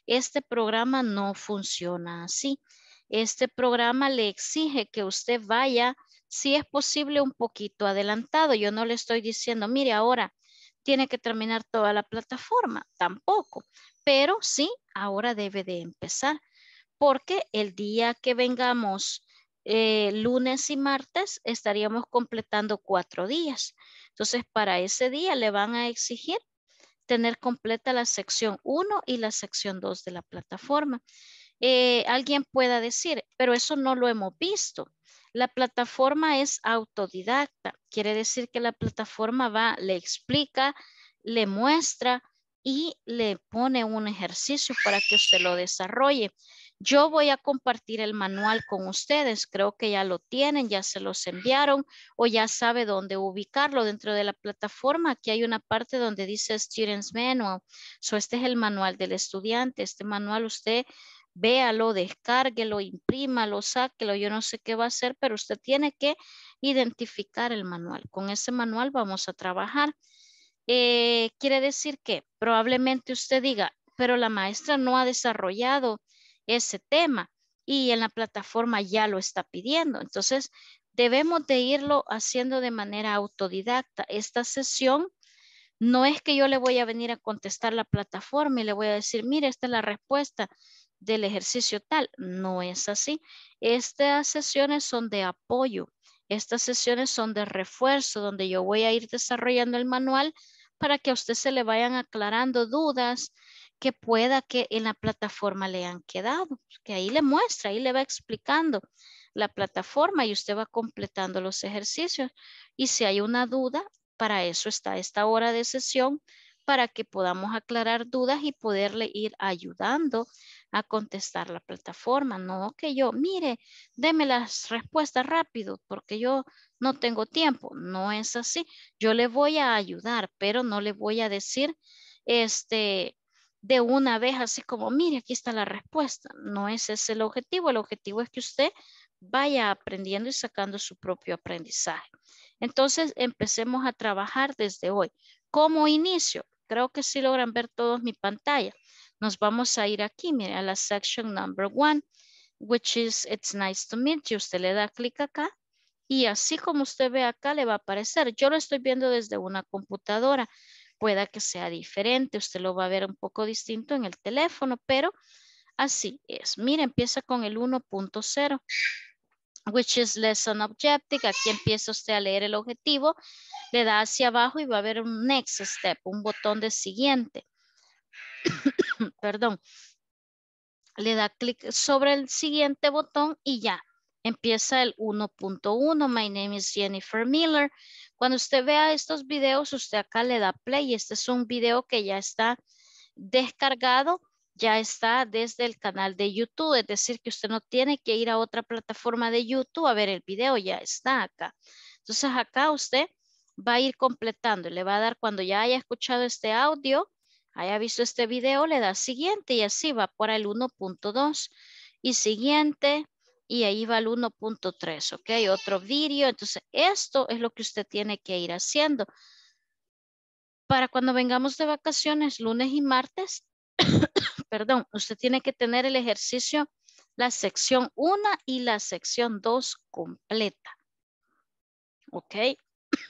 Este programa no funciona así. Este programa le exige que usted vaya, si es posible, un poquito adelantado. Yo no le estoy diciendo, mire, ahora tiene que terminar toda la plataforma, tampoco. Pero sí, ahora debe de empezar, porque el día que vengamos eh, lunes y martes estaríamos completando cuatro días. Entonces, para ese día le van a exigir tener completa la sección 1 y la sección 2 de la plataforma. Eh, alguien pueda decir, pero eso no lo hemos visto. La plataforma es autodidacta, quiere decir que la plataforma va, le explica, le muestra y le pone un ejercicio para que usted lo desarrolle. Yo voy a compartir el manual con ustedes. Creo que ya lo tienen, ya se los enviaron o ya sabe dónde ubicarlo dentro de la plataforma. Aquí hay una parte donde dice Students Manual. So, este es el manual del estudiante. Este manual usted véalo, descárguelo, imprímalo, sáquelo. Yo no sé qué va a hacer, pero usted tiene que identificar el manual. Con ese manual vamos a trabajar. Eh, quiere decir que probablemente usted diga, pero la maestra no ha desarrollado ese tema y en la plataforma ya lo está pidiendo. Entonces, debemos de irlo haciendo de manera autodidacta. Esta sesión no es que yo le voy a venir a contestar la plataforma y le voy a decir, mire, esta es la respuesta del ejercicio tal. No es así. Estas sesiones son de apoyo. Estas sesiones son de refuerzo, donde yo voy a ir desarrollando el manual para que a usted se le vayan aclarando dudas, que pueda que en la plataforma le han quedado, que ahí le muestra, ahí le va explicando la plataforma y usted va completando los ejercicios. Y si hay una duda, para eso está esta hora de sesión, para que podamos aclarar dudas y poderle ir ayudando a contestar la plataforma. No que yo, mire, deme las respuestas rápido porque yo no tengo tiempo. No es así. Yo le voy a ayudar, pero no le voy a decir, este, de una vez así como, mire, aquí está la respuesta. No es ese el objetivo. El objetivo es que usted vaya aprendiendo y sacando su propio aprendizaje. Entonces, empecemos a trabajar desde hoy. Como inicio, creo que sí logran ver todos mi pantalla. Nos vamos a ir aquí, mire, a la section number one, which is It's nice to meet you. Usted le da clic acá Y así como usted ve acá, le va a aparecer. Yo lo estoy viendo desde una computadora. Pueda que sea diferente. Usted lo va a ver un poco distinto en el teléfono, pero así es. Mire, empieza con el 1.0 which is lesson objective. Aquí empieza usted a leer el objetivo, le da hacia abajo y va a haber un next step, un botón de siguiente. Perdón. Le da clic sobre el siguiente botón y ya. Empieza el 1.1. My name is Jennifer Miller. Cuando usted vea estos videos, usted acá le da play. Este es un video que ya está descargado ya está desde el canal de YouTube, es decir, que usted no tiene que ir a otra plataforma de YouTube a ver el video, ya está acá. Entonces acá usted va a ir completando, le va a dar cuando ya haya escuchado este audio, haya visto este video, le da siguiente y así va por el 1.2 y siguiente y ahí va el 1.3, ¿ok? Otro vídeo, entonces esto es lo que usted tiene que ir haciendo. Para cuando vengamos de vacaciones, lunes y martes, perdón, usted tiene que tener el ejercicio, la sección 1 y la sección 2 completa. ¿Ok?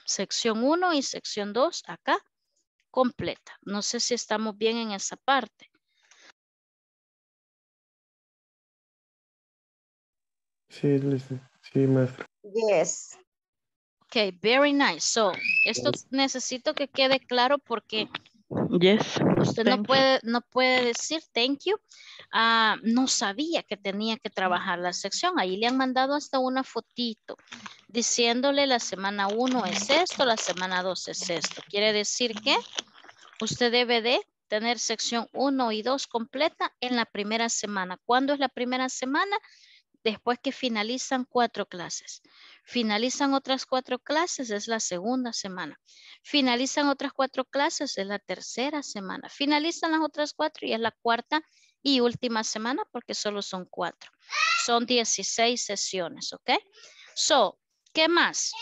Sección 1 y sección 2 acá completa. No sé si estamos bien en esa parte. Sí, sí, maestra. Yes. Ok, very nice. So, esto necesito que quede claro porque Yes. Usted no puede, no puede decir thank you. Ah, no sabía que tenía que trabajar la sección. Ahí le han mandado hasta una fotito diciéndole la semana 1 es esto, la semana 2 es esto. Quiere decir que usted debe de tener sección 1 y 2 completa en la primera semana. ¿Cuándo es la primera semana? Después que finalizan cuatro clases. Finalizan otras cuatro clases, es la segunda semana. Finalizan otras cuatro clases, es la tercera semana. Finalizan las otras cuatro y es la cuarta y última semana porque solo son cuatro. Son 16 sesiones, ¿ok? So, ¿qué más?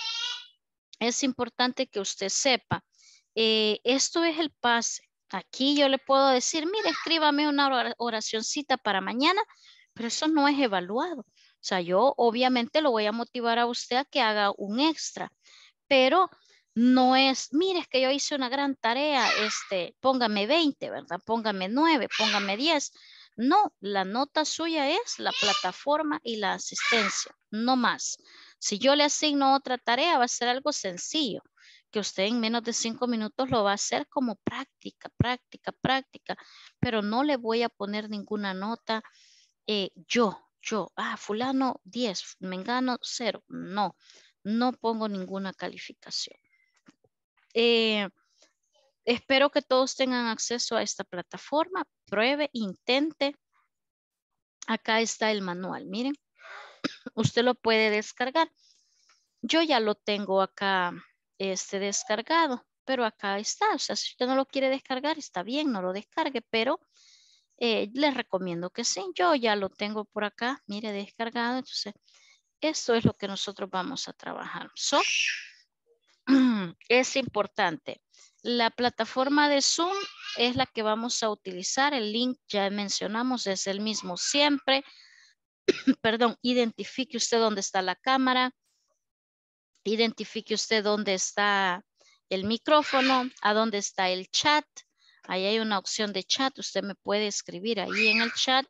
Es importante que usted sepa. Eh, esto es el pase. Aquí yo le puedo decir, mire, escríbame una oracióncita para mañana, pero eso no es evaluado. O sea, yo obviamente lo voy a motivar a usted a que haga un extra, pero no es, mire, es que yo hice una gran tarea, este, póngame 20, ¿verdad? Póngame 9, póngame 10. No, la nota suya es la plataforma y la asistencia, no más. Si yo le asigno otra tarea, va a ser algo sencillo, que usted en menos de cinco minutos lo va a hacer como práctica, práctica, práctica, pero no le voy a poner ninguna nota eh, yo, yo, ah, fulano 10, mengano 0. No, no pongo ninguna calificación. Eh, espero que todos tengan acceso a esta plataforma. Pruebe, intente. Acá está el manual, miren. Usted lo puede descargar. Yo ya lo tengo acá este descargado, pero acá está. O sea, si usted no lo quiere descargar, está bien, no lo descargue, pero eh, les recomiendo que sí. Yo ya lo tengo por acá, mire, descargado. Entonces, esto es lo que nosotros vamos a trabajar. So, es importante. La plataforma de Zoom es la que vamos a utilizar. El link ya mencionamos, es el mismo siempre. Perdón, identifique usted dónde está la cámara. Identifique usted dónde está el micrófono, a dónde está el chat. Ahí hay una opción de chat. Usted me puede escribir ahí en el chat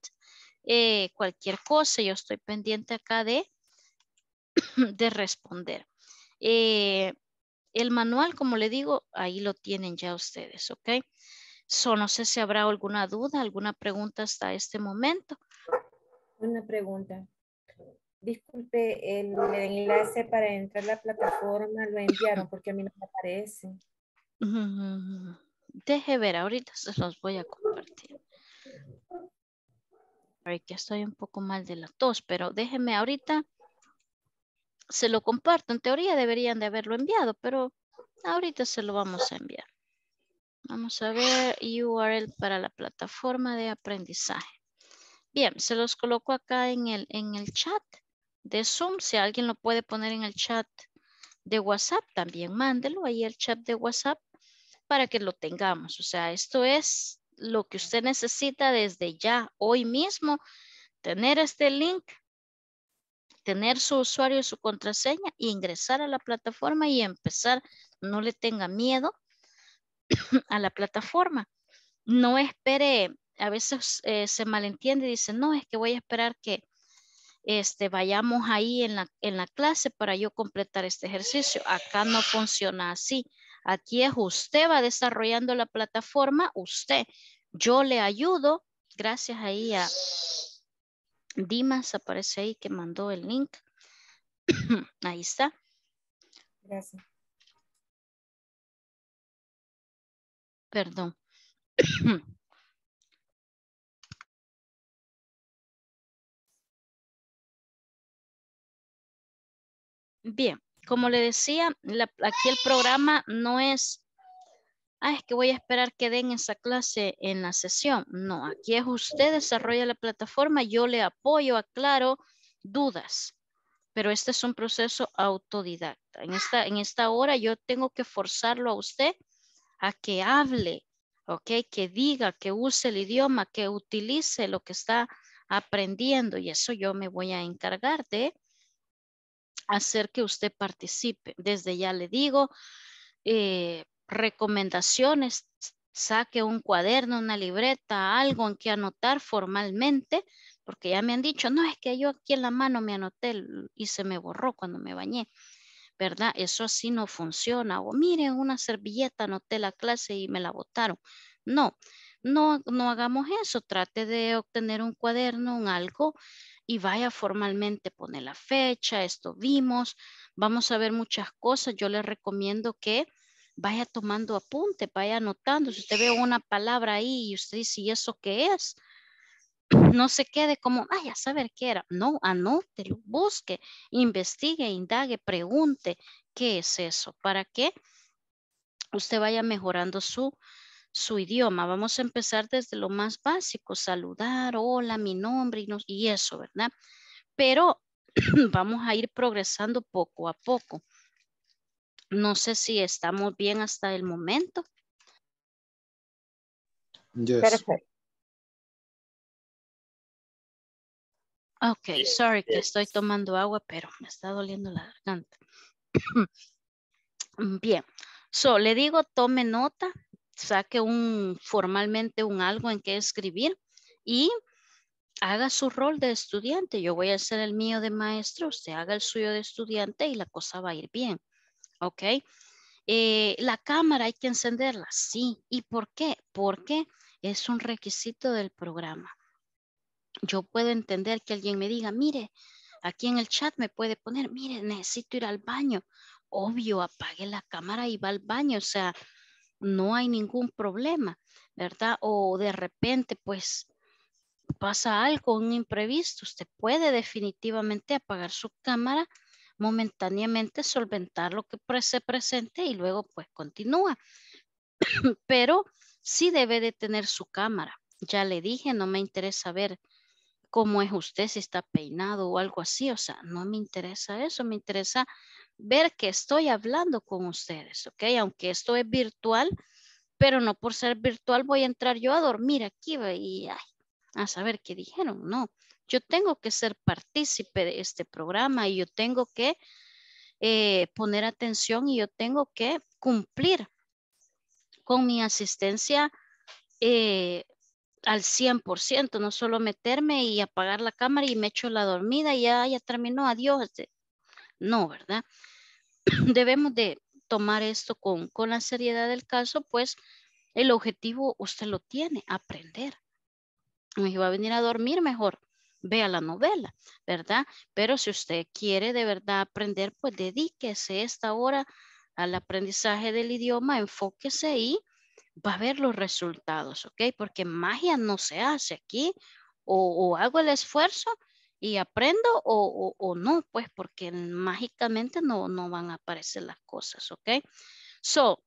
eh, cualquier cosa. Yo estoy pendiente acá de, de responder. Eh, el manual, como le digo, ahí lo tienen ya ustedes, ¿ok? So, no sé si habrá alguna duda, alguna pregunta hasta este momento. Una pregunta. Disculpe, el enlace para entrar a la plataforma lo enviaron porque a mí no me aparece. Deje ver, ahorita se los voy a compartir. que estoy un poco mal de la tos, pero déjeme ahorita. Se lo comparto. En teoría deberían de haberlo enviado, pero ahorita se lo vamos a enviar. Vamos a ver URL para la plataforma de aprendizaje. Bien, se los coloco acá en el, en el chat de Zoom. Si alguien lo puede poner en el chat de WhatsApp, también mándelo ahí el chat de WhatsApp para que lo tengamos. O sea, esto es lo que usted necesita desde ya, hoy mismo, tener este link tener su usuario y su contraseña, y ingresar a la plataforma y empezar. No le tenga miedo a la plataforma. No espere, a veces eh, se malentiende y dice, no, es que voy a esperar que este, vayamos ahí en la, en la clase para yo completar este ejercicio. Acá no funciona así. Aquí es usted va desarrollando la plataforma, usted. Yo le ayudo, gracias ahí a Dimas, aparece ahí que mandó el link. ahí está. Gracias. Perdón. Bien, como le decía, aquí el programa no es, ah, es que voy a esperar que den esa clase en la sesión. No, aquí es usted desarrolla la plataforma, yo le apoyo, aclaro dudas, pero este es un proceso autodidacta. En esta, en esta hora yo tengo que forzarlo a usted a que hable, ¿ok? Que diga, que use el idioma, que utilice lo que está aprendiendo y eso yo me voy a encargar de hacer que usted participe. Desde ya le digo, eh, recomendaciones, saque un cuaderno, una libreta, algo en que anotar formalmente, porque ya me han dicho, no, es que yo aquí en la mano me anoté y se me borró cuando me bañé, ¿verdad? Eso así no funciona. O mire, una servilleta anoté la clase y me la botaron. No, no, no hagamos eso. Trate de obtener un cuaderno, un algo y vaya formalmente, pone la fecha, esto vimos, vamos a ver muchas cosas. Yo le recomiendo que vaya tomando apunte, vaya anotando. Si usted ve una palabra ahí y usted dice, ¿y eso qué es? No se quede como, ay, a saber qué era. No, anótelo, busque, investigue, indague, pregunte qué es eso, para que usted vaya mejorando su su idioma. Vamos a empezar desde lo más básico, saludar, hola, mi nombre y, y eso, ¿verdad? Pero vamos a ir progresando poco a poco. No sé si estamos bien hasta el momento. Perfecto. Ok, sorry que estoy tomando agua, pero me está doliendo la garganta. Bien, so le digo, tome nota saque un formalmente un algo en que escribir y haga su rol de estudiante. Yo voy a hacer el mío de maestro, usted haga el suyo de estudiante y la cosa va a ir bien. ¿Ok? Eh, la cámara hay que encenderla, sí. ¿Y por qué? Porque es un requisito del programa. Yo puedo entender que alguien me diga, mire, aquí en el chat me puede poner, mire, necesito ir al baño. Obvio, apague la cámara y va al baño. O sea, no hay ningún problema, ¿verdad? O de repente, pues, pasa algo, un imprevisto, usted puede definitivamente apagar su cámara momentáneamente, solventar lo que se presente y luego pues continúa. Pero sí debe de tener su cámara. Ya le dije, no me interesa ver cómo es usted, si está peinado o algo así. O sea, no me interesa eso, me interesa ver que estoy hablando con ustedes, ¿ok? Aunque esto es virtual, pero no por ser virtual voy a entrar yo a dormir aquí y a saber qué dijeron. No, yo tengo que ser partícipe de este programa y yo tengo que eh, poner atención y yo tengo que cumplir con mi asistencia eh, al 100%, no solo meterme y apagar la cámara y me echo la dormida y ya, ya terminó, adiós. Este, no, ¿verdad? Debemos de tomar esto con, con la seriedad del caso, pues el objetivo usted lo tiene, aprender. Si va a venir a dormir, mejor vea la novela, ¿verdad? Pero si usted quiere de verdad aprender, pues dedíquese esta hora al aprendizaje del idioma, enfóquese y va a ver los resultados, ¿ok? Porque magia no se hace aquí. O, o hago el esfuerzo y aprendo o, no, pues porque mágicamente no, no van a aparecer las cosas, ¿ok? So,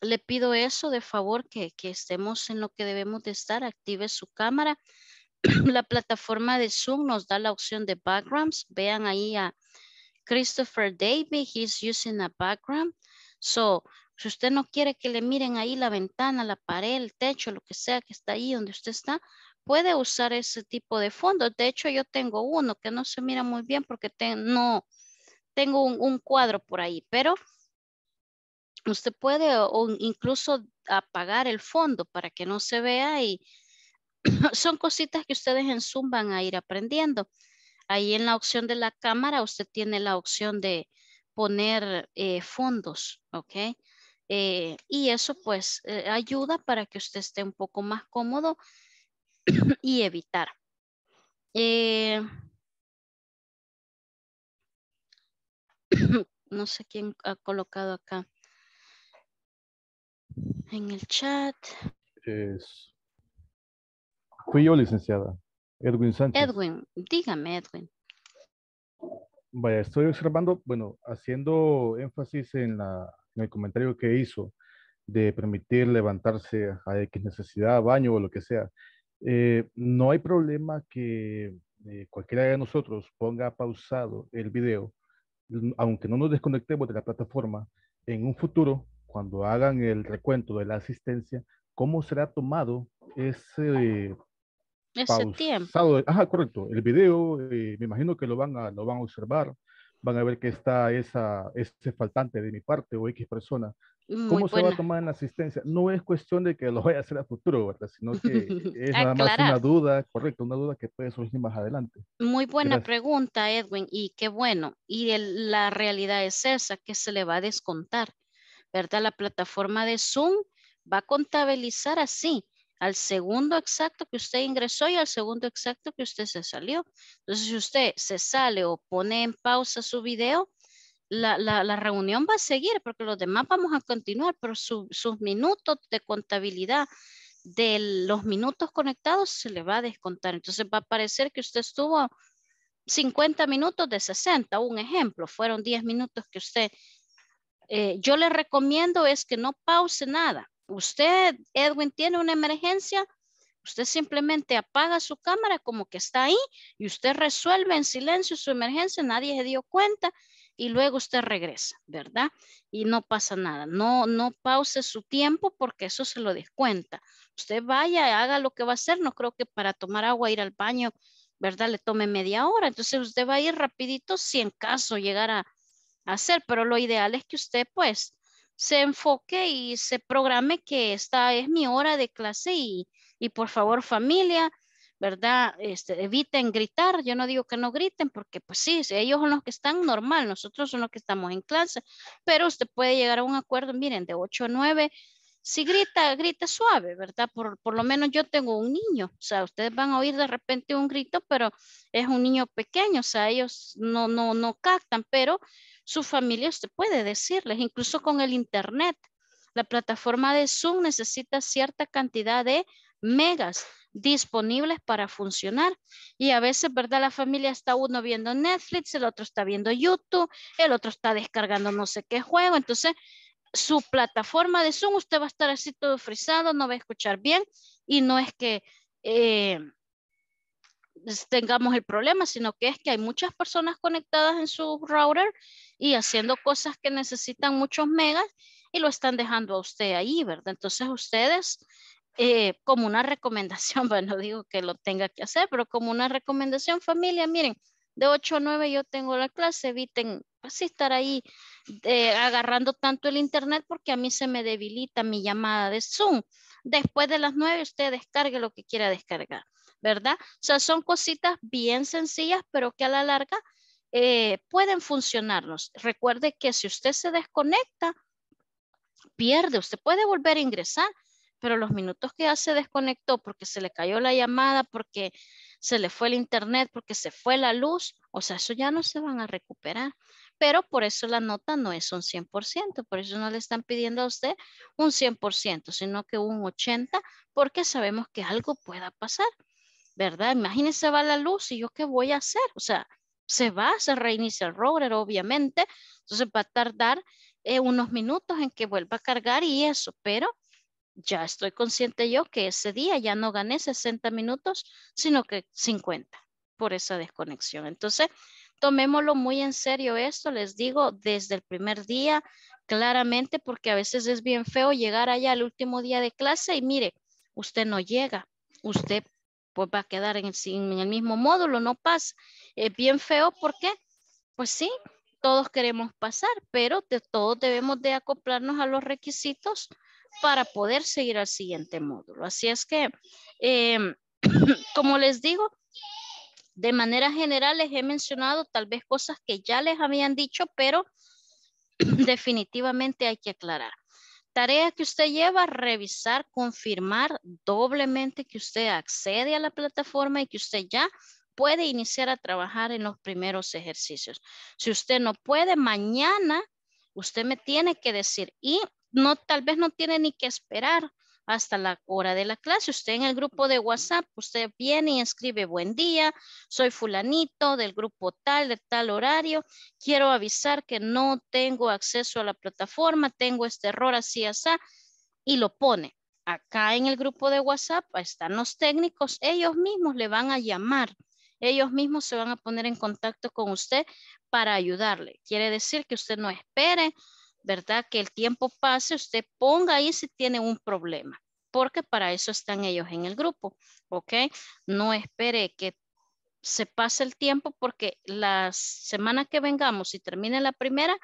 le pido eso de favor que, que estemos en lo que debemos de estar, active su cámara. la plataforma de Zoom nos da la opción de backgrounds. Vean ahí a Christopher Davey, he's using a background. So, si usted no quiere que le miren ahí la ventana, la pared, el techo, lo que sea que está ahí donde usted está, puede usar ese tipo de fondos. De hecho, yo tengo uno que no se mira muy bien porque no tengo un, cuadro por ahí, pero usted puede o, incluso apagar el fondo para que no se vea y son cositas que ustedes en Zoom van a ir aprendiendo. Ahí en la opción de la cámara usted tiene la opción de poner eh, fondos, ¿ok? Eh, y eso pues eh, ayuda para que usted esté un poco más cómodo y evitar. no sé quién ha colocado acá en el chat. Es... Fui yo, licenciada. Edwin Sánchez. Edwin, dígame, Edwin. Vaya, estoy observando, bueno, haciendo énfasis en, la, en el comentario que hizo de permitir levantarse a X necesidad, baño o lo que sea. Eh, no hay problema que eh, cualquiera de nosotros ponga pausado el video, aunque no nos desconectemos de la plataforma, en un futuro, cuando hagan el recuento de la asistencia, cómo será tomado ese ese tiempo. Ajá, correcto. El video, eh, me imagino que lo van, a, lo van a observar, van a ver que está esa, ese faltante de mi parte o X persona. ¿Cómo se va a tomar en la asistencia? No es cuestión de que lo vaya a hacer a futuro, ¿verdad? Sino que es nada más una duda, correcto, una duda que puede surgir más adelante. Muy buena pregunta, Edwin, y qué bueno. Y la realidad es esa, que se le va a descontar, ¿verdad? La plataforma de Zoom va a contabilizar así al segundo exacto que usted ingresó y al segundo exacto que usted se salió. Entonces, si usted se sale o pone en pausa su video, la, la, reunión va a seguir porque los demás vamos a continuar, pero sus minutos de contabilidad de los minutos conectados se le va a descontar. Entonces va a parecer que usted estuvo 50 minutos de 60, un ejemplo, fueron 10 minutos que usted... Eh, yo le recomiendo es que no pause nada usted, Edwin, tiene una emergencia, usted simplemente apaga su cámara como que está ahí y usted resuelve en silencio su emergencia, nadie se dio cuenta y luego usted regresa, ¿verdad? Y no pasa nada. No, no pause su tiempo porque eso se lo descuenta. Usted vaya, haga lo que va a hacer. No creo que para tomar agua, ir al baño, ¿verdad? Le tome media hora. Entonces usted va a ir rapidito si en caso llegara a hacer, pero lo ideal es que usted pues se enfoque y se programe que esta es mi hora de clase y, y por favor familia, ¿verdad? Este, eviten gritar, yo no digo que no griten porque pues sí, ellos son los que están normal, nosotros son los que estamos en clase, pero usted puede llegar a un acuerdo, miren, de 8 a 9, si grita, grita suave, ¿verdad? Por, por lo menos yo tengo un niño, o sea, ustedes van a oír de repente un grito, pero es un niño pequeño, o sea, ellos no, no, no captan, pero su familia usted puede decirles, incluso con el internet. La plataforma de Zoom necesita cierta cantidad de megas disponibles para funcionar. Y a veces, ¿verdad? La familia está uno viendo Netflix, el otro está viendo YouTube, el otro está descargando no sé qué juego. Entonces, su plataforma de Zoom, usted va a estar así todo frisado, no va a escuchar bien y no es que eh, tengamos el problema, sino que es que hay muchas personas conectadas en su router y haciendo cosas que necesitan muchos megas y lo están dejando a usted ahí, ¿verdad? Entonces ustedes, eh, como una recomendación, bueno, digo que lo tenga que hacer, pero como una recomendación familia, miren, de 8 a 9 yo tengo la clase, eviten así estar ahí eh, agarrando tanto el internet porque a mí se me debilita mi llamada de Zoom. Después de las 9 usted descargue lo que quiera descargar. ¿verdad? O sea, son cositas bien sencillas, pero que a la larga eh, pueden funcionarnos. Recuerde que si usted se desconecta, pierde. Usted puede volver a ingresar, pero los minutos que ya se desconectó porque se le cayó la llamada, porque se le fue el internet, porque se fue la luz, o sea, eso ya no se van a recuperar. Pero por eso la nota no es un 100%, por eso no le están pidiendo a usted un 100%, sino que un 80%, porque sabemos que algo pueda pasar. ¿verdad? Imagínese va la luz y yo qué voy a hacer. O sea, se va, se reinicia el router, obviamente. Entonces va a tardar eh, unos minutos en que vuelva a cargar y eso, pero ya estoy consciente yo que ese día ya no gané 60 minutos, sino que 50 por esa desconexión. Entonces, tomémoslo muy en serio esto, les digo, desde el primer día, claramente, porque a veces es bien feo llegar allá al último día de clase y mire, usted no llega, usted pues va a quedar en el, el mismo módulo, no pasa. Es bien feo, ¿por qué? Pues sí, todos queremos pasar, pero de todos debemos de acoplarnos a los requisitos para poder seguir al siguiente módulo. Así es que, em, como les digo, de manera general les he mencionado tal vez cosas que ya les habían dicho, pero definitivamente hay que aclarar. Tarea que usted lleva, revisar, confirmar doblemente que usted accede a la plataforma y que usted ya puede iniciar a trabajar en los primeros ejercicios. Si usted no puede, mañana usted me tiene que decir y no, tal vez no tiene ni que esperar hasta la hora de la clase. Usted en el grupo de WhatsApp, usted viene y escribe buen día, soy fulanito del grupo tal, de tal horario. Quiero avisar que no tengo acceso a la plataforma, tengo este error así, así, y lo pone. Acá en el grupo de WhatsApp están los técnicos, ellos mismos le van a llamar, ellos mismos se van a poner en contacto con usted para ayudarle. Quiere decir que usted no espere ¿verdad? Que el tiempo pase, usted ponga ahí si tiene un problema, porque para eso están ellos en el grupo, ¿ok? No espere que se pase el tiempo porque la semana que vengamos y termine la primera,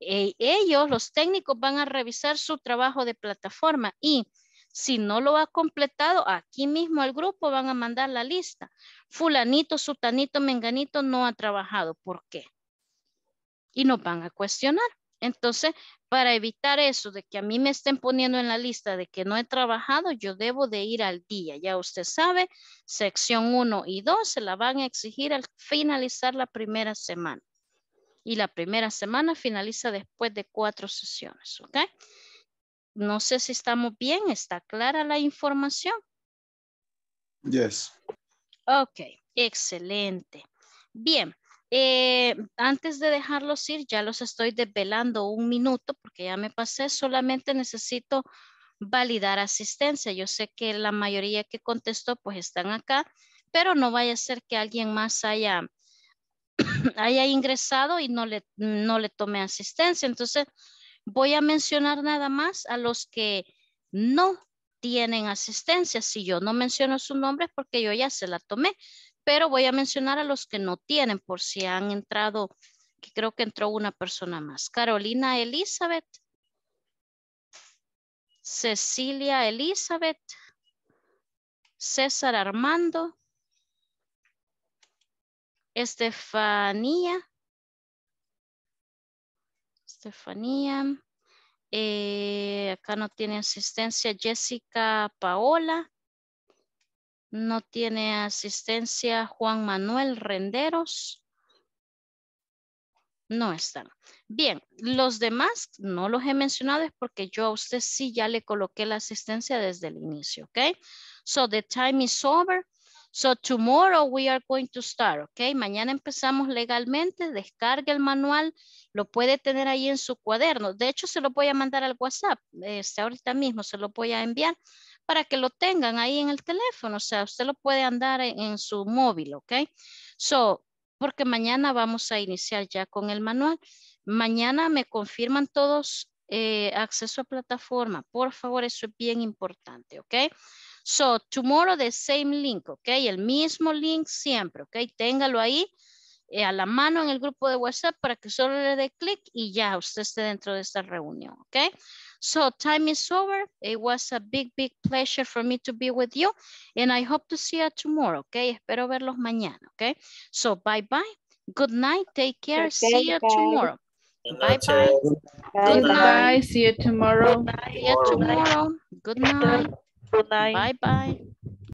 eh, ellos, los técnicos, van a revisar su trabajo de plataforma y si no lo ha completado, aquí mismo el grupo van a mandar la lista. Fulanito, sutanito, menganito no ha trabajado. ¿Por qué? Y nos van a cuestionar. Entonces, para evitar eso de que a mí me estén poniendo en la lista de que no he trabajado, yo debo de ir al día. Ya usted sabe, sección 1 y 2 se la van a exigir al finalizar la primera semana. Y la primera semana finaliza después de cuatro sesiones, ¿ok? No sé si estamos bien, ¿está clara la información? Yes. Ok, excelente. Bien, eh, antes de dejarlos ir, ya los estoy desvelando un minuto porque ya me pasé. Solamente necesito validar asistencia. Yo sé que la mayoría que contestó pues están acá, pero no vaya a ser que alguien más haya, haya ingresado y no le, no le tome asistencia. Entonces, voy a mencionar nada más a los que no tienen asistencia. Si yo no menciono su nombre es porque yo ya se la tomé pero voy a mencionar a los que no tienen por si han entrado, que creo que entró una persona más. Carolina Elizabeth. Cecilia Elizabeth. César Armando. Estefanía. Estefanía. Eh, acá no tiene asistencia Jessica Paola. No tiene asistencia Juan Manuel Renderos. No están. Bien, los demás no los he mencionado es porque yo a usted sí ya le coloqué la asistencia desde el inicio, ¿ok? So the time is over. So tomorrow we are going to start, ¿ok? Mañana empezamos legalmente, descargue el manual, lo puede tener ahí en su cuaderno. De hecho, se lo voy a mandar al WhatsApp, este, ahorita mismo se lo voy a enviar para que lo tengan ahí en el teléfono. O sea, usted lo puede andar en, su móvil, ¿ok? So, porque mañana vamos a iniciar ya con el manual. Mañana me confirman todos eh, acceso a plataforma. Por favor, eso es bien importante, ¿ok? So, tomorrow the same link, ¿ok? El mismo link siempre, ¿ok? Téngalo ahí eh, a la mano en el grupo de WhatsApp para que solo le dé clic y ya usted esté dentro de esta reunión, ¿ok? So time is over. It was a big, big pleasure for me to be with you. And I hope to see you tomorrow, okay? Espero verlos mañana, okay? So bye-bye. Good night. Take care. Okay, see you bye. tomorrow. Bye-bye. Good night. See you tomorrow. See you tomorrow. Good night. Good night. Bye-bye.